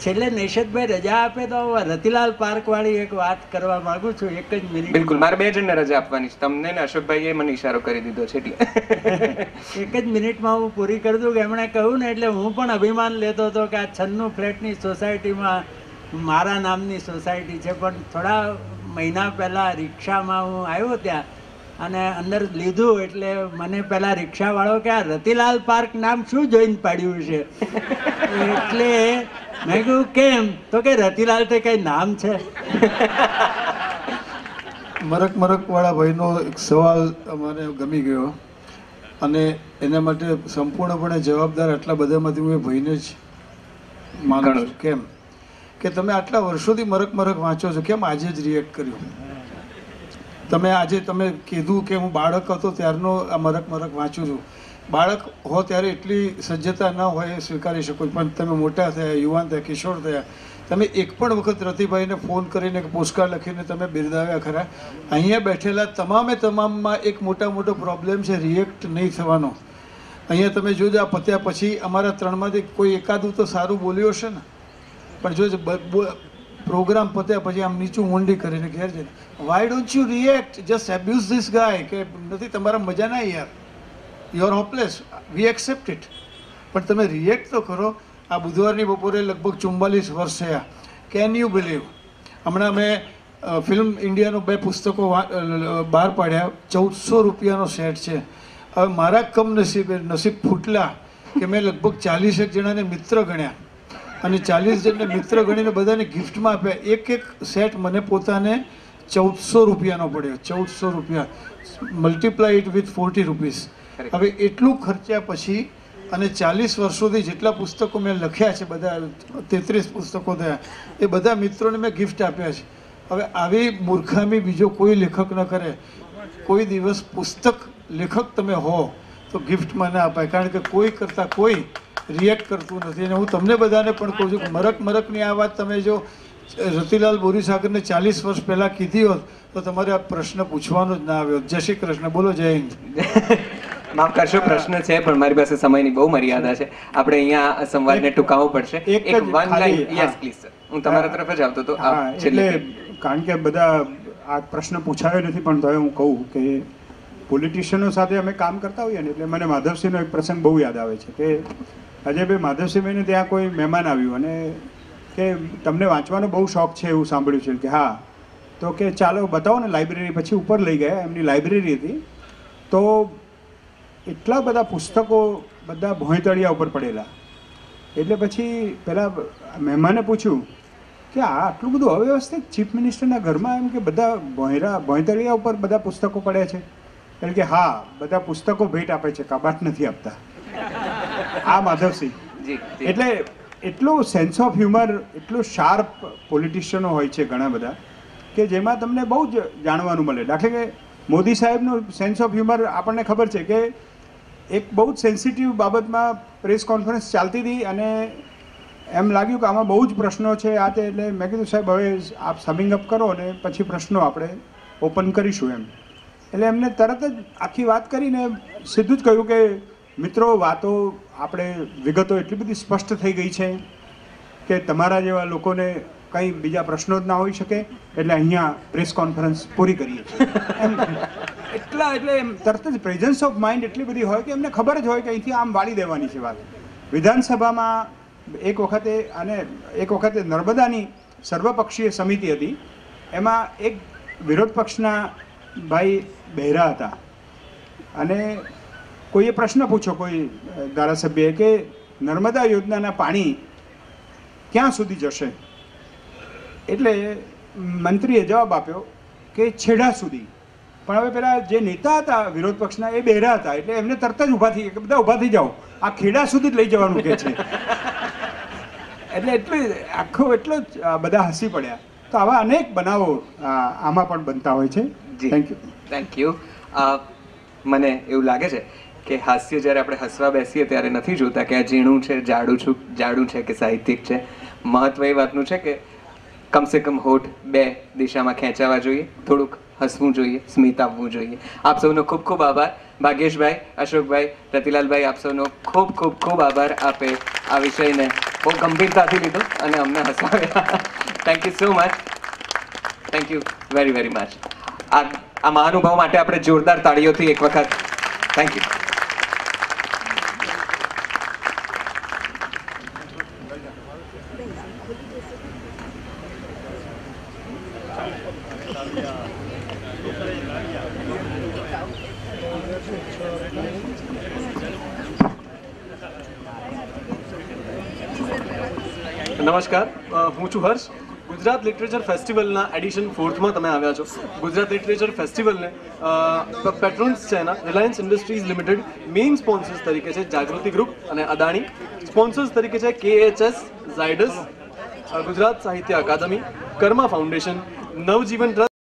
છેલ્લે નિષેધભાઈ રજા આપે તો રતિલાલ પાર્કવાળી એક વાત કરવા માંગુ છું એક જ મિનિટ.
બિલકુલ મારે બે જણને રજા આપવાની છે. તમને ને અશોકભાઈએ મને ઈશારો કરી દીધો છે એટલે.
એક જ મિનિટમાં હું પૂરી કરી દઉં કે એમણે કહ્યું ને એટલે હું પણ અભિમાન લેતો હતો કે આ છન્નું ફ્લેટની સોસાયટીમાં મારા નામની સોસાયટી છે પણ થોડા મહિના પહેલાં રિક્ષામાં હું આવ્યો ત્યાં અને અંદર લીધું એટલે મને પહેલાં રિક્ષાવાળો કે આ રતિલાલ પાર્ક નામ શું જોઈને પાડ્યું છે? એટલે મેં કહ્યું કેમ? તો કે રતિલાલ તે કંઈ નામ છે.
મરક મરકવાળા ભાઈનો એક સવાલ અમારે ગમી ગયો અને એના માટે સંપૂર્ણપણે જવાબદાર આટલા બધામાંથી હું એ ભાઈને જ માનું છું. કેમ? કે તમે આટલા વર્ષોથી મરક મરક વાંચો છો, કેમ આજે જ રિએક્ટ કર્યું? તમે આજે તમે કીધું કે હું બાળક હતો ત્યારનો આ મરક મરક વાંચું છું. બાળક હો ત્યારે એટલી સજ્જતા ન હોય એ સ્વીકારી શકો પણ તમે મોટા થયા, યુવાન થયા, કિશોર થયા, તમે એક પણ વખત રતિભાઈને ફોન કરીને કે લખીને તમે બિરદાવ્યા ખરા. અહીંયા બેઠેલા તમામે તમામમાં એક મોટા મોટો પ્રોબ્લેમ છે રિએક્ટ નહીં થવાનો. અહીંયા તમે જોજો, આ પત્યા પછી અમારા ત્રણમાંથી કોઈ એકાદું તો સારું બોલ્યું હશે ને? પણ જો પ્રોગ્રામ પત્યા પછી આમ નીચું ઊંડી કરીને ઘેર જઈને. Why don't you react just abuse this guy કે નથી, તમારા મજા ના યાર. You are hopeless we accept it પણ તમે રિએક્ટ તો કરો. આ બુધવારની બપોરે લગભગ ચુમ્બાલીસ વર્ષ થયા. કેન યુ બિલીવ હમણાં મેં ફિલ્મ ઇન્ડિયાનું બે પુસ્તકો બહાર પાડ્યા. ચૌદસો રૂપિયાનો સેટ છે. હવે મારા કમનસીબે નસીબ ફૂટલા કે મેં લગભગ ચાલીસેક જણાને મિત્ર ગણ્યા. અને ચાલીસ જણને મિત્ર ગણીને બધાને ગિફ્ટમાં આપ્યા. એક એક સેટ મને પોતાને ચૌદસો રૂપિયાનો પડ્યો. ચૌદસો રૂપિયા. Multiply it with forty rupees હવે એટલું ખર્ચ્યા પછી અને ચાલીસ વર્ષોથી જેટલા પુસ્તકો મેં લખ્યા છે બધા તેત્રીસ પુસ્તકો થયા એ બધા મિત્રોને મેં ગિફ્ટ આપ્યા છે. હવે આવી મૂર્ખામી બીજો કોઈ લેખક ન કરે. કોઈ દિવસ પુસ્તક લેખક તમે હો તો ગિફ્ટ મને અપાય. કારણ કે કોઈ કરતાં કોઈ રિએક્ટ કરતું નથી. અને હું તમને બધાને પણ કહું છું કે મરક મરકની આ વાત તમે જો રતિલાલ બોરીસાગરને ચાલીસ વર્ષ પહેલાં કીધી હોત તો તમારે આ પ્રશ્ન પૂછવાનો જ ના આવ્યો જય શ્રી કૃષ્ણ. બોલો જય હિન્દ.
માફ કરશો પ્રશ્ન છે પણ મારી પાસે સમયની બહુ મર્યાદા છે. આપણે અહીંયા સંવાદને ટૂંકાવવો પડશે.
એક
વન લાઈન યસ પ્લીઝ હું. તમારા તરફ જ આવતો હતો.
એટલે કારણ કે બધા આ પ્રશ્ન પૂછાયો નથી પણ તો હું કહું કે પોલિટિશિયનો સાથે અમે કામ કરતા હોઈએ ને એટલે મને માધવસિંહનો એક પ્રસંગ બહુ યાદ આવે છે કે અજયભાઈ માધવસિંહભાઈને ત્યાં કોઈ મહેમાન આવ્યું? અને કે તમને વાંચવાનો બહુ શોખ છે એવું સાંભળ્યું છે કે હા. તો કે ચાલો, બતાવો ને લાઇબ્રેરી. પછી ઉપર લઈ ગયા, એમની લાઇબ્રેરી હતી. તો એટલા બધા પુસ્તકો બધા ભોંયતળિયા ઉપર પડેલા. એટલે પછી પેલા મહેમાને પૂછ્યું કે આ આટલું બધું અવ્યવસ્થિત ચીફ મિનિસ્ટરના ઘરમાં એમ કે બધા ભોંયરા, ભોંયતળિયા ઉપર બધા પુસ્તકો પડ્યા છે? એટલે કે હા, બધા પુસ્તકો ભેટ આપે છે, કબાટ નથી આપતા. આ માધવસિંહ. એટલે એટલું સેન્સ ઓફ હ્યુમર એટલું શાર્પ પોલિટિશિયનો હોય છે ઘણા બધા કે જેમાં તમને બહુ જ જાણવાનું મળે. દાખલે કે મોદી સાહેબનું સેન્સ ઓફ હ્યુમર આપણને ખબર છે કે એક બહુ જ સેન્સિટિવ બાબતમાં પ્રેસ કોન્ફરન્સ ચાલતી હતી અને એમ લાગ્યું કે આમાં બહુ જ પ્રશ્નો છે આ તે એટલે મેં કીધું સાહેબ હવે આપ સમિંગ અપ કરો અને પછી પ્રશ્નો આપણે ઓપન કરીશું એમ. એટલે એમને તરત જ આખી વાત કરીને સીધું જ કહ્યું કે મિત્રો વાતો આપણે વિગતો એટલી બધી સ્પષ્ટ થઈ ગઈ છે કે તમારા જેવા લોકોને કંઈ બીજા પ્રશ્નો જ ના હોઈ શકે એટલે અહીંયા પ્રેસ કોન્ફરન્સ પૂરી કરીએ છીએ. એટલા એટલે એમ. તરત જ પ્રેઝન્સ ઓફ માઇન્ડ એટલી બધી હોય કે એમને ખબર જ હોય કે અહીંથી આમ વાળી દેવાની છે વાત. વિધાનસભામાં એક વખતે અને એક વખતે નર્મદાની સર્વપક્ષીય સમિતિ હતી. એમાં એક વિરોધ પક્ષના ભાઈ બહેરા હતા. અને કોઈએ પ્રશ્ન પૂછ્યો કોઈ ધારાસભ્યએ કે નર્મદા યોજનાના પાણી ક્યાં સુધી જશે? એટલે મંત્રીએ જવાબ આપ્યો કે છેડા સુધી. પણ હવે પેલા જે નેતા હતા વિરોધ પક્ષના એ બહેરા હતા એટલે એમને તરત જ ઊભા થઈ કે બધા ઊભા થઈ જાઓ. આ ખેડા સુધી જ લઈ જવાનું કે છે. એટલે એટલે આખો એટલો જ બધા હસી પડ્યા. તો આવા અનેક બનાવો આમાં પણ બનતા હોય છે. થેન્ક યુ
થેન્ક યુ મને એવું લાગે છે કે હાસ્ય જ્યારે આપણે હસવા બેસીએ ત્યારે નથી જોતા કે આ ઝીણું છે, જાડું છું, જાડું છે કે સાહિત્યિક છે. મહત્વ એ વાતનું છે કે કમસે કમ હોઠ બે દિશામાં ખેંચાવા જોઈએ, થોડુંક હસવું જોઈએ, સ્મિત આવવું જોઈએ. આપ સૌનો ખૂબ ખૂબ આભાર. ભાગ્યેશભાઈ, અશોકભાઈ, રતિલાલભાઈ, આપ સૌનો ખૂબ ખૂબ ખૂબ આભાર આપે આ વિષયને બહુ ગંભીરતાથી લીધો અને અમને હસાવ્યા. Thank you so much thank you very very much આ મહાનુભાવ માટે આપણે જોરદાર તાળીઓથી એક વખત થેન્ક યુ
નમસ્કાર હું છું હર્ષ. ગુજરાત લિટરેચર ફેસ્ટિવલના એડિશન ફોર્થમાં તમે આવ્યા છો. ગુજરાત લિટરેચર ફેસ્ટિવલને પેટ્રોન્સ છે એના Reliance Industries Limited main sponsors તરીકે છે જાગૃતિ ગ્રુપ અને અદાણી. સ્પોન્સર્સ તરીકે છે કે H S Zydus Gujarat Sahitya Akademi Karma foundation નવજીવન ટ્રસ્ટ